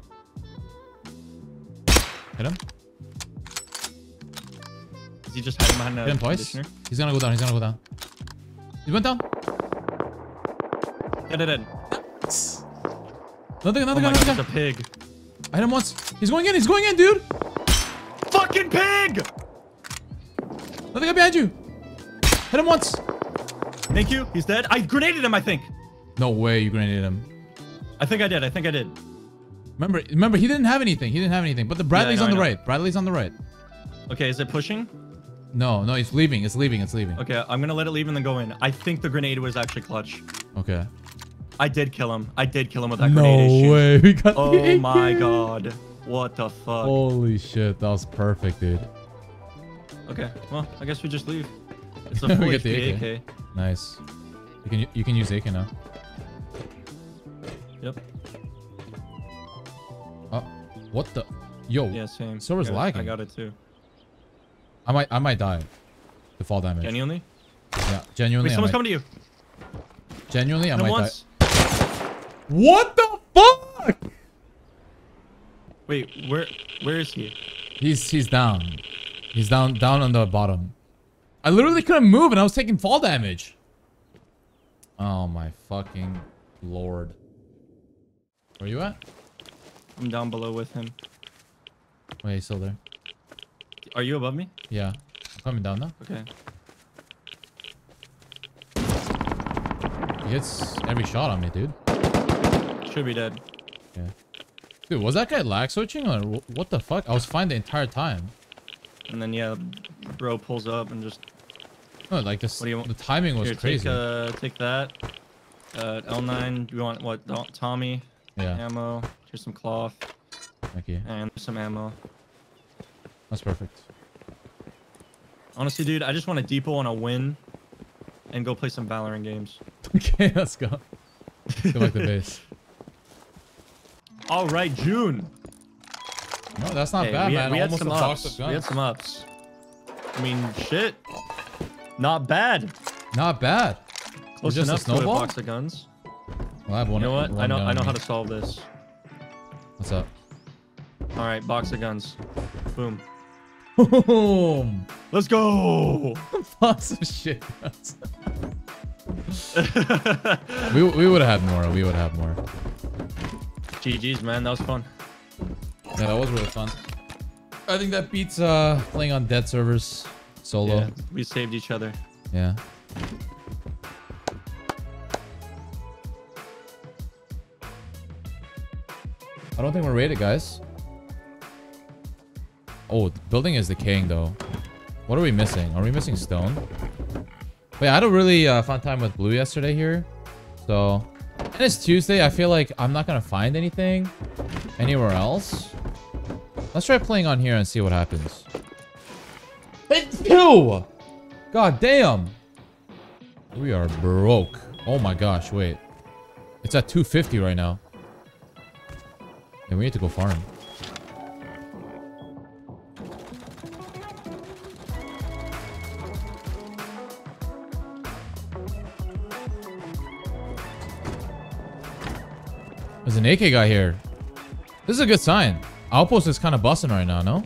Hit him. Is he just hiding behind Hit a him twice. He's gonna go down. He's gonna go down. He went down. Dead, dead, dead. Another, Oh another my guy, god, another it's a guy. pig. I hit him once. He's going in. He's going in, dude. Fucking pig! Another guy behind you. Hit him once. Thank you. He's dead. I grenaded him, I think. No way you grenaded him. I think I did. I think I did. Remember, remember, he didn't have anything. He didn't have anything. But the Bradley's know, on the right. Bradley's on the right. Okay, is it pushing? No, no, it's leaving. It's leaving. It's leaving. Okay, I'm gonna let it leave and then go in. I think the grenade was actually clutch. Okay. I did kill him. I did kill him with that grenade No way. We got Oh my god. What the fuck? Holy shit. That was perfect, dude. Okay, well, I guess we just leave. It's a We full get the HP AK. Nice. You can you can use AK now. Yep. Oh, what the? Yo, Yeah, same. Server's got lagging. I got it too. I might I might die. The fall damage. Genuinely? Yeah, genuinely. Wait, someone's coming to you. genuinely, I No might once. die. What the fuck? Wait, where where is he? He's he's down. He's down down on the bottom. I literally couldn't move and I was taking fall damage. Oh my fucking lord. Where you at? I'm down below with him. Wait, he's still there. Are you above me? Yeah. I'm coming down now. Okay. He hits every shot on me, dude. Should be dead. Yeah. Dude, was that guy lag switching or wh- what the fuck? I was fine the entire time. And then yeah, bro pulls up and just No, like this. What do you want? The timing was here crazy. take uh take that. Uh, L9. Do you want what? Tommy yeah. ammo. Here's some cloth Thank you. and some ammo. That's perfect. Honestly, dude, I just want a depot on a win, and go play some Valorant games. Okay, let's go. Go back to base. All right, June. No, that's not Hey, bad, we, man. we had Almost some ups. We had some ups. I mean, shit. Not bad. Not bad. Close just a enough to a snowball? box of guns. Well, I have one. You know what? I know. I know how to solve this. What's up? All right, box of guns. Boom. Boom! Let's go. Lots of shit. guns. we we would have had more. We would have more. GG's, man. That was fun. Yeah, that was really fun. I think that beats uh playing on dead servers solo. Yeah, we saved each other. Yeah. Don't think we're rated, guys. Oh, the building is decaying though. What are we missing? Are we missing stone? Yeah, I had a really uh, fun time with Blue yesterday here. So, and it's Tuesday. I feel like I'm not gonna find anything anywhere else. Let's try playing on here and see what happens. It's two. God damn. We are broke. Oh my gosh, wait. It's at 250 right now. And we need to go farm. There's an AK guy here. This is a good sign. Outpost is kind of busting right now, no?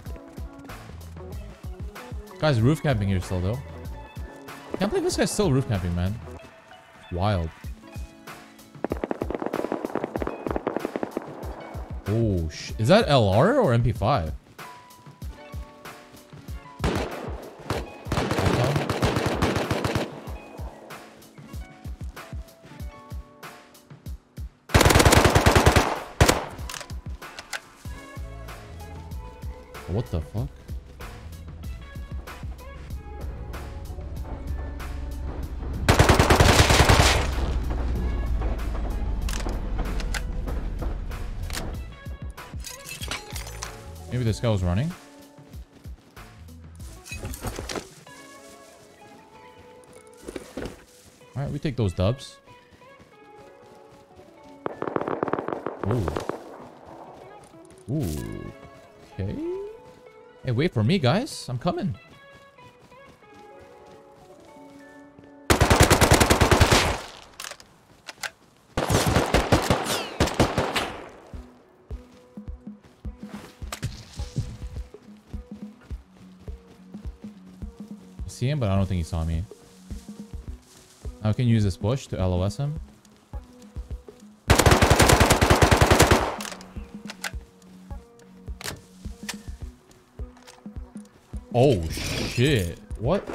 Guy's roof camping here still, though. Can't believe this guy's still roof camping, man. Wild. Oh, is that LR or MP5? This guy was running. Alright, we take those dubs. Ooh. Ooh. Okay. Hey, wait for me, guys. I'm coming. See him, but I don't think he saw me. Now I can use this bush to LOS him. Oh shit. What?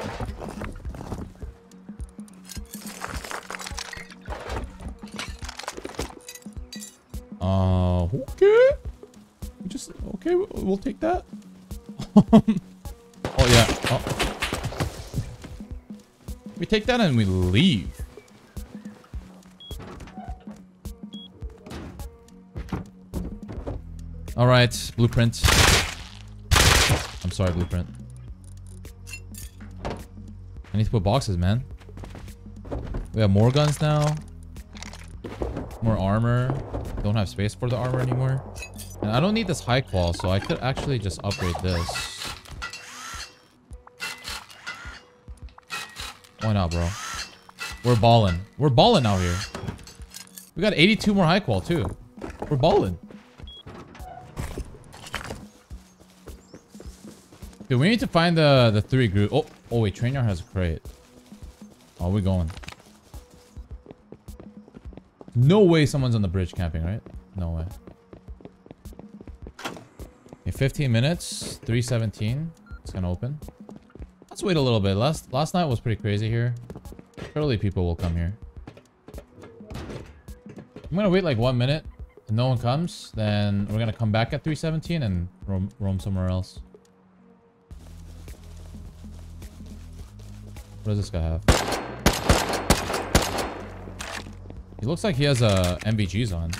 Uh, okay. Just okay, we'll we'll take that. take that and we leave. All right, Blooprint. I'm sorry, Blooprint. I need to put boxes, man. We have more guns now. More armor. Don't have space for the armor anymore. And I don't need this high qual, so I could actually just upgrade this. Why not, bro? We're balling. We're balling out here. We got 82 more high qual, too. We're balling. Dude, we need to find the the three group. Oh, oh wait, train yard has a crate. Oh, we going. No way someone's on the bridge camping, right? No way. In 15 minutes, 317. It's gonna open. Let's wait a little bit. Last last night was pretty crazy here. Surely people will come here. I'm gonna wait like one minute. If no one comes, then we're gonna come back at 317 and roam, roam somewhere else. What does this guy have? He looks like he has uh, NVGs on.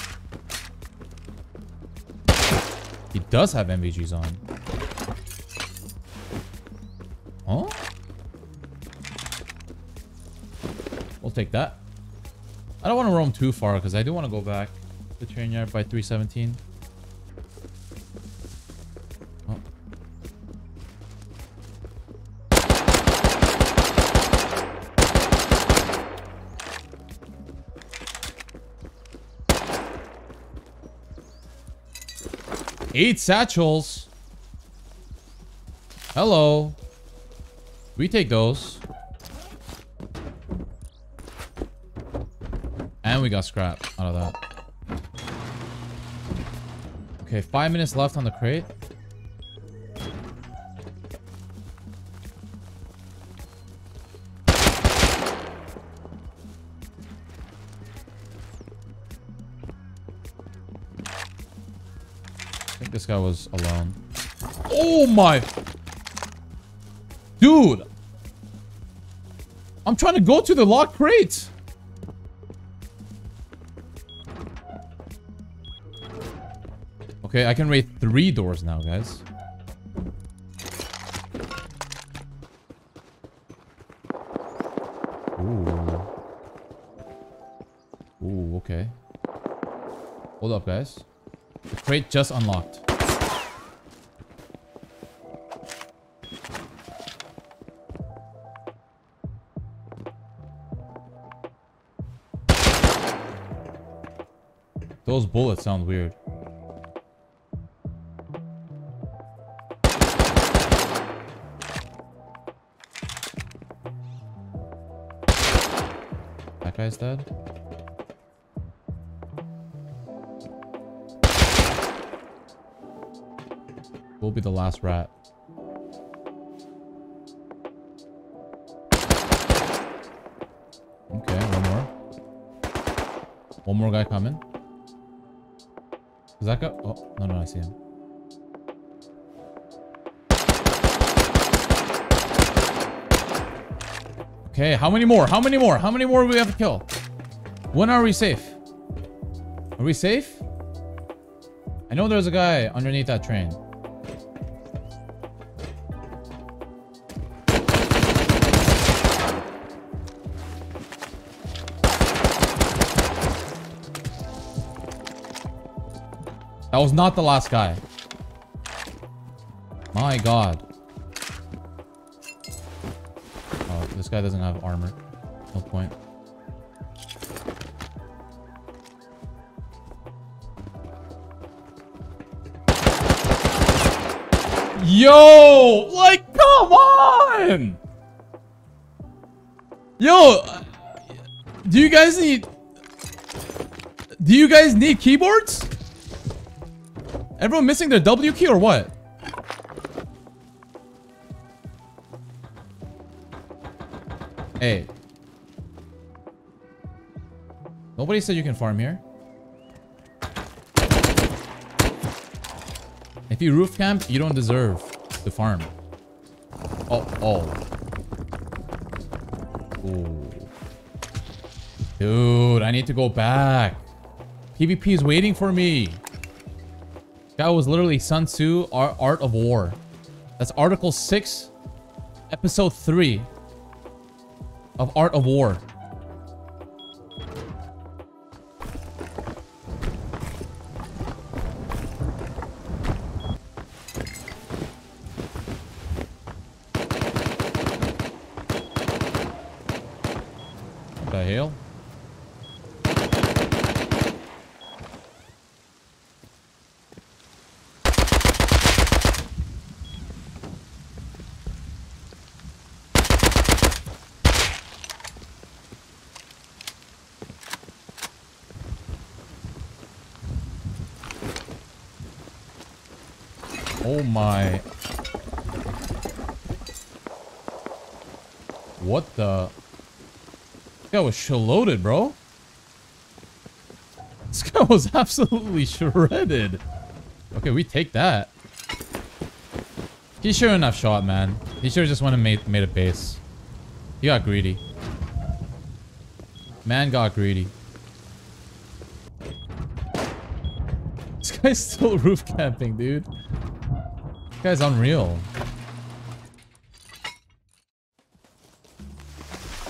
He does have NVGs on. Take that. I don't want to roam too far because I do want to go back to train yard by 317. Oh. Eight satchels. Hello. We take those. We got scrap out of that. Okay, five minutes left on the crate. I think this guy was alone. Oh my! Dude! I'm trying to go to the locked crate! Okay, I can raid three doors now, guys. Ooh. Ooh, okay. Hold up, guys. The crate just unlocked. Those bullets sound weird. Guy's dead. We'll be the last rat. Okay, one more. One more guy coming. Does that go? Oh, no, no, I see him. Okay, how many more? How many more? How many more do we have to kill? When are we safe? Are we safe? I know there's a guy underneath that train. That was not the last guy. My god. Guy doesn't have armor. No point. Yo! Like, come on! Yo! Do you guys need... Do you guys need keyboards? Everyone missing their W key or what? Hey. Nobody said you can farm here. If you roof camp, you don't deserve to farm. Oh, oh. Ooh. Dude, I need to go back. PvP is waiting for me. That was literally Sun Tzu, Art of War. That's Article 6, Episode 3 of Art of War. What the hell? Oh my. What the? This guy was loaded, bro. This guy was absolutely shredded. Okay, we take that. He shouldn't have shot, man. He have just went and made, made a base. He got greedy. Man got greedy. This guy's still roof camping, dude. This guy's unreal.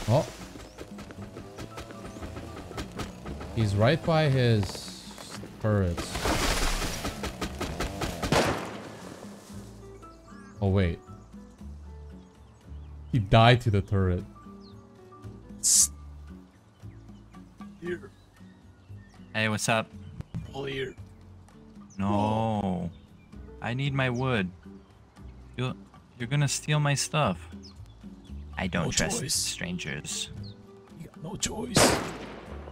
Oh. He's right by his turrets. Oh, wait. He died to the turret. Here. Hey, what's up? No. I need my wood. You're, you're gonna steal my stuff. I don't No trust choice. strangers. You got no choice.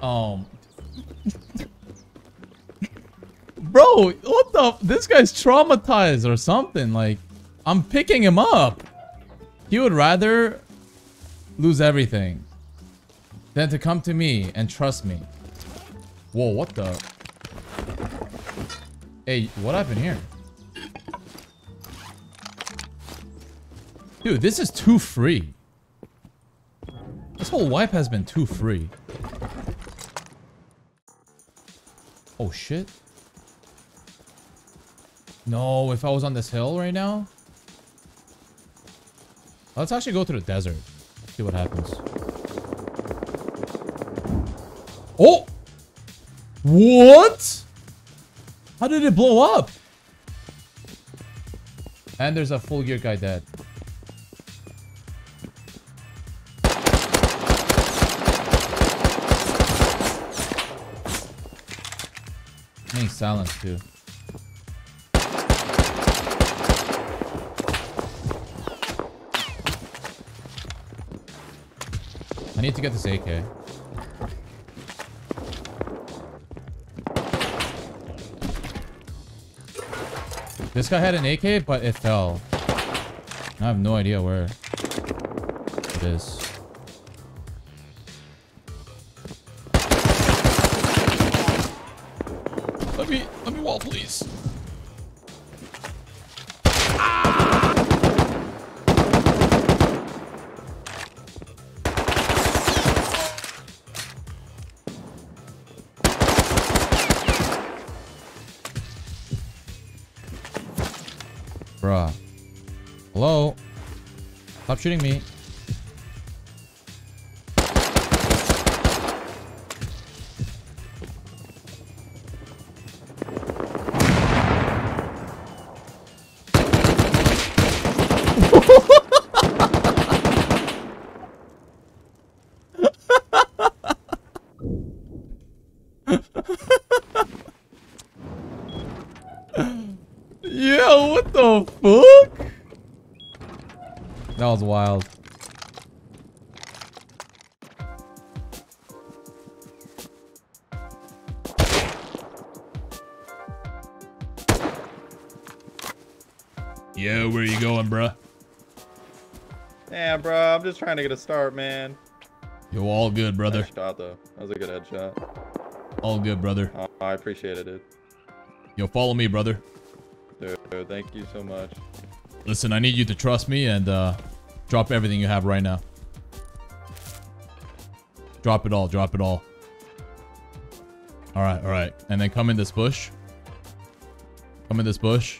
Um. Bro, what the? This guy's traumatized or something. Like, I'm picking him up. He would rather lose everything than to come to me and trust me. Whoa, what the? Hey, what happened here? Dude, this is too free. This whole wipe has been too free. Oh shit. No, if I was on this hill right now. Let's actually go to the desert. See what happens. Oh! What? How did it blow up? And there's a full gear guy dead. Silence too. I need to get this AK. This guy had an AK, but it fell. I have no idea where it is. Shooting me. Yeah, where you going, bruh? Yeah, bro, I'm just trying to get a start, man. Yo, all good, brother. Nice shot, though. That was a good headshot. All good, brother. Oh, I appreciate it, dude. Yo, follow me, brother. Dude, thank you so much. Listen, I need you to trust me and uh, drop everything you have right now. Drop it all. Drop it all. All right. All right. And then come in this bush. Come in this bush.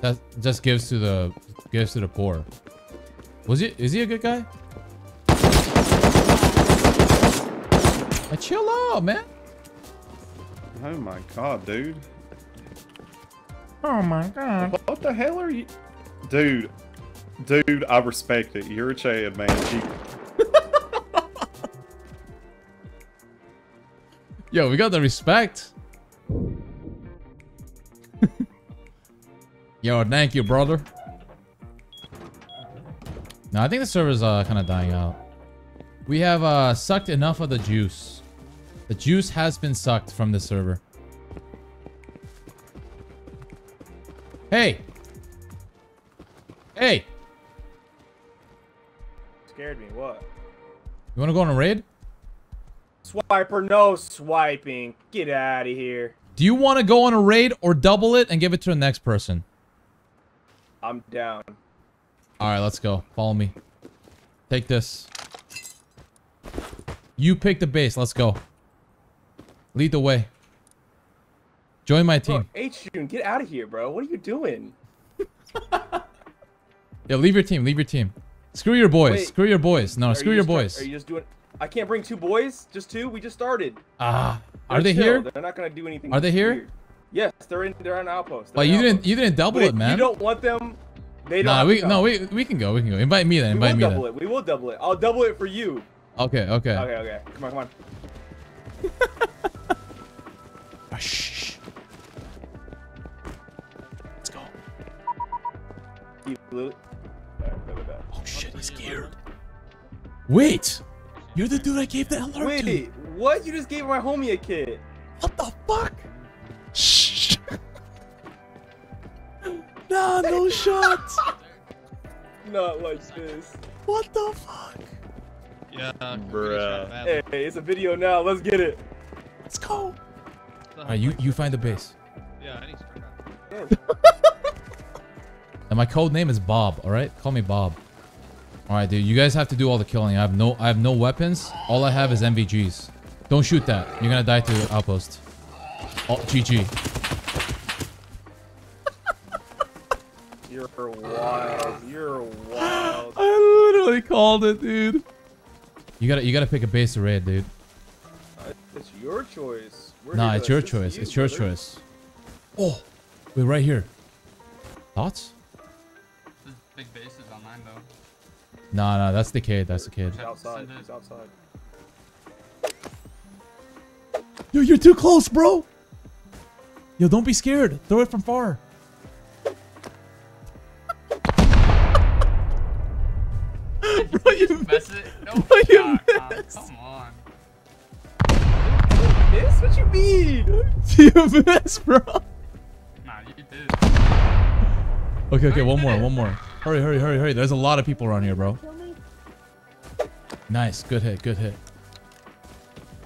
That just gives to the gives to the poor. Was he? Is he a good guy? Uh, chill out, man. Oh my god, dude. Oh my god. What the hell are you? Dude. Dude, I respect it. You're a Chad, man. You- Yo, we got the respect. Yo, thank you, brother. No, I think the server's uh, kind of dying out. We have uh, sucked enough of the juice. The juice has been sucked from the server. Hey! Hey! Scared me. What? You want to go on a raid? Swiper, no swiping. Get out of here. Do you want to go on a raid or double it and give it to the next person? I'm down. All right, let's go. Follow me. Take this. You pick the base. Let's go. Lead the way. Join my Bro, team. hJune, get out of here, bro. What are you doing? Yeah, leave your team. Leave your team. Screw your boys. Wait. Screw your boys. No, screw you your boys. Are you just doing? I can't bring two boys. Just two. We just started. Ah, They're are they chill. here? They're not gonna do anything. Are they here? weird. Yes, they're in. They're on outpost. But They're you on didn't. outpost. You didn't double But it, man. You don't want them. They don't. Nah, we no, we we can go. We can go. Invite me then. We Invite will me double then. it. We will double it. I'll double it for you. Okay. Okay. Okay, okay. Come on, come on. Ah, shh. Let's go. Keep little- Alright, go, go, go. Oh shit, he's scared. Wait, you're the dude I gave the alert to. Wait, what? You just gave my homie a kit. What the fuck? Nah, no shots. Not like this. What the fuck? Yeah, Bruh. Hey, it's a video now. Let's get it. Let's go. Alright, you you find the base. Yeah, I need to figure out. And my code name is Bob. All right, call me Bob. All right, dude. You guys have to do all the killing. I have no I have no weapons. All I have is NVGs. Don't shoot that. You're gonna die to outpost. Oh, GG. You're wild. You're wild. I literally called it, dude. You gotta you gotta pick a base to raid, dude. Uh, it's your choice. We're Nah, it's your choice. you, It's your brother. choice. Oh, we're right here. Thoughts? This big base is online though. Nah, nah, that's the kid. That's the kid. He's outside. Send. He's outside. Yo, you're too close, bro. Yo, don't be scared. Throw it from far. Bro, you Mess it? No Bro, you shot, missed. Come on. This? What you mean? you missed, bro. Nah, you did. Okay, okay, one more, one more. Hurry, hurry, hurry, hurry. There's a lot of people around here, bro. Nice, good hit, good hit.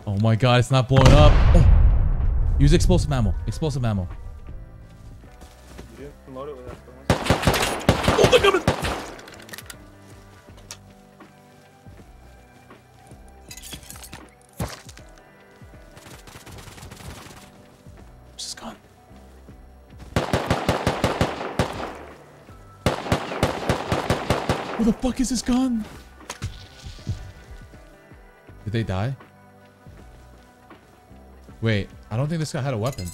Oh my god, it's not blowing up. Oh. Use explosive ammo. Explosive ammo. Is his gun? Did they die? Wait, I don't think this guy had a weapon.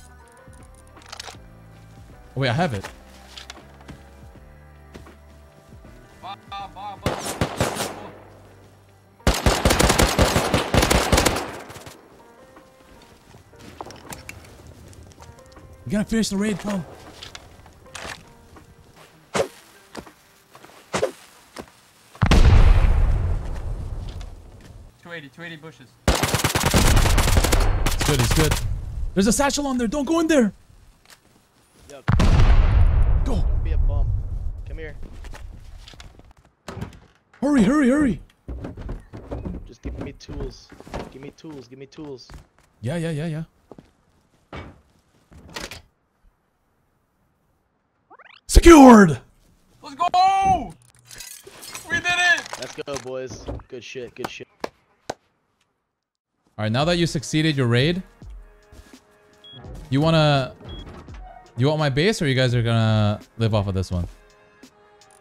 Oh, wait, I have it. We gotta finish the raid, bro. 280, 280 bushes. It's good, it's good. There's a satchel on there. Don't go in there. Yo, Go. don't be a bum. Come here. Hurry, hurry, hurry. Just give me tools. Give me tools. Give me tools. Yeah, yeah, yeah, yeah. Secured! Let's go! We did it! Let's go, boys. Good shit. Good shit. Alright, now that you succeeded your raid, you wanna... You want my base or you guys are gonna live off of this one?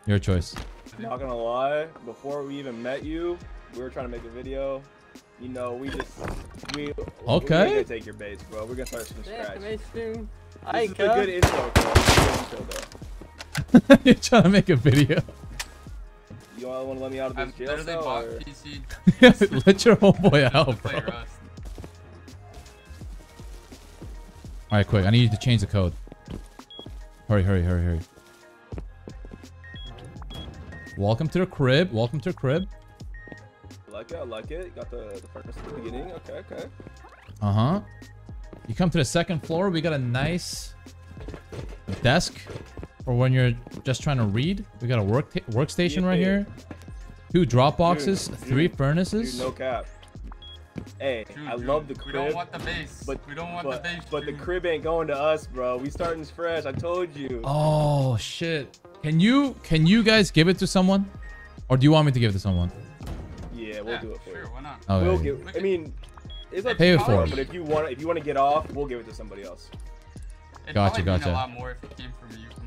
Your choice. Not gonna lie, before we even met you, we were trying to make a video. You know, we just we Okay. We're gonna take your base, bro. We're gonna start from scratch. This I is a good intro, bro. Good intro. You're trying to make a video. You want to let me out of I've this jail literally cell? bought Or? PC Let your homeboy to out, bro. Alright, quick. I need you to change the code. Hurry, hurry, hurry, hurry. Welcome to the crib. Welcome to the crib. I like it. I like it. Got the the furnace at the beginning. Okay, okay. Uh huh. You come to the second floor. We got a nice desk for when you're just trying to read. We got a work workstation right Yeah. here. Two drop boxes, Dude, three dude, furnaces. Dude, no cap. Hey, Dude, I dude, love the We don't crib, want the base. but we don't want but, the base. but the crib ain't going to us, bro. We starting fresh. I told you. Oh shit! Can you can you guys give it to someone, or do you want me to give it to someone? Yeah, we'll yeah, do it for sure, you. why not? Oh, We'll yeah, give. I mean, it's like Pay to it for it. But if you want, if you want to get off, we'll give it to somebody else. It'd Gotcha, probably mean gotcha. a lot more if it came from you, somebody, just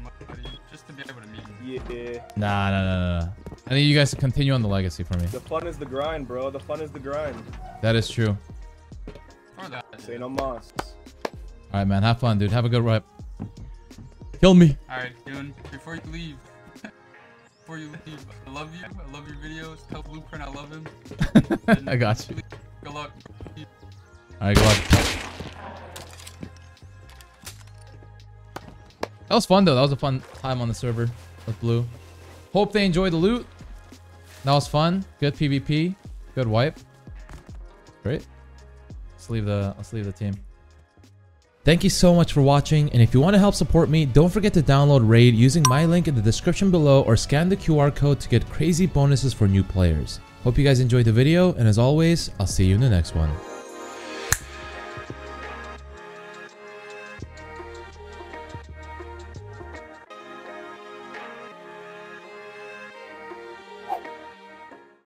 to be able to meet. Yeah. Nah, nah, nah, nah, nah. I need you guys to continue on the legacy for me. The fun is the grind, bro. The fun is the grind. That is true. For that. Say no mas. All right, man. Have fun, dude. Have a good ride. Kill me. Alright, Dune, before you leave, before you leave, I love you. I love your videos. Tell Blooprint I love him. I got you. Good luck. All right, good luck. That was fun though. That was a fun time on the server with Blue. Hope they enjoyed the loot. That was fun. Good PvP. Good wipe. Great. Let's leave the let's leave the team. Thank you so much for watching, and if you want to help support me, don't forget to download Raid using my link in the description below or scan the QR code to get crazy bonuses for new players. Hope you guys enjoyed the video, and as always, I'll see you in the next one.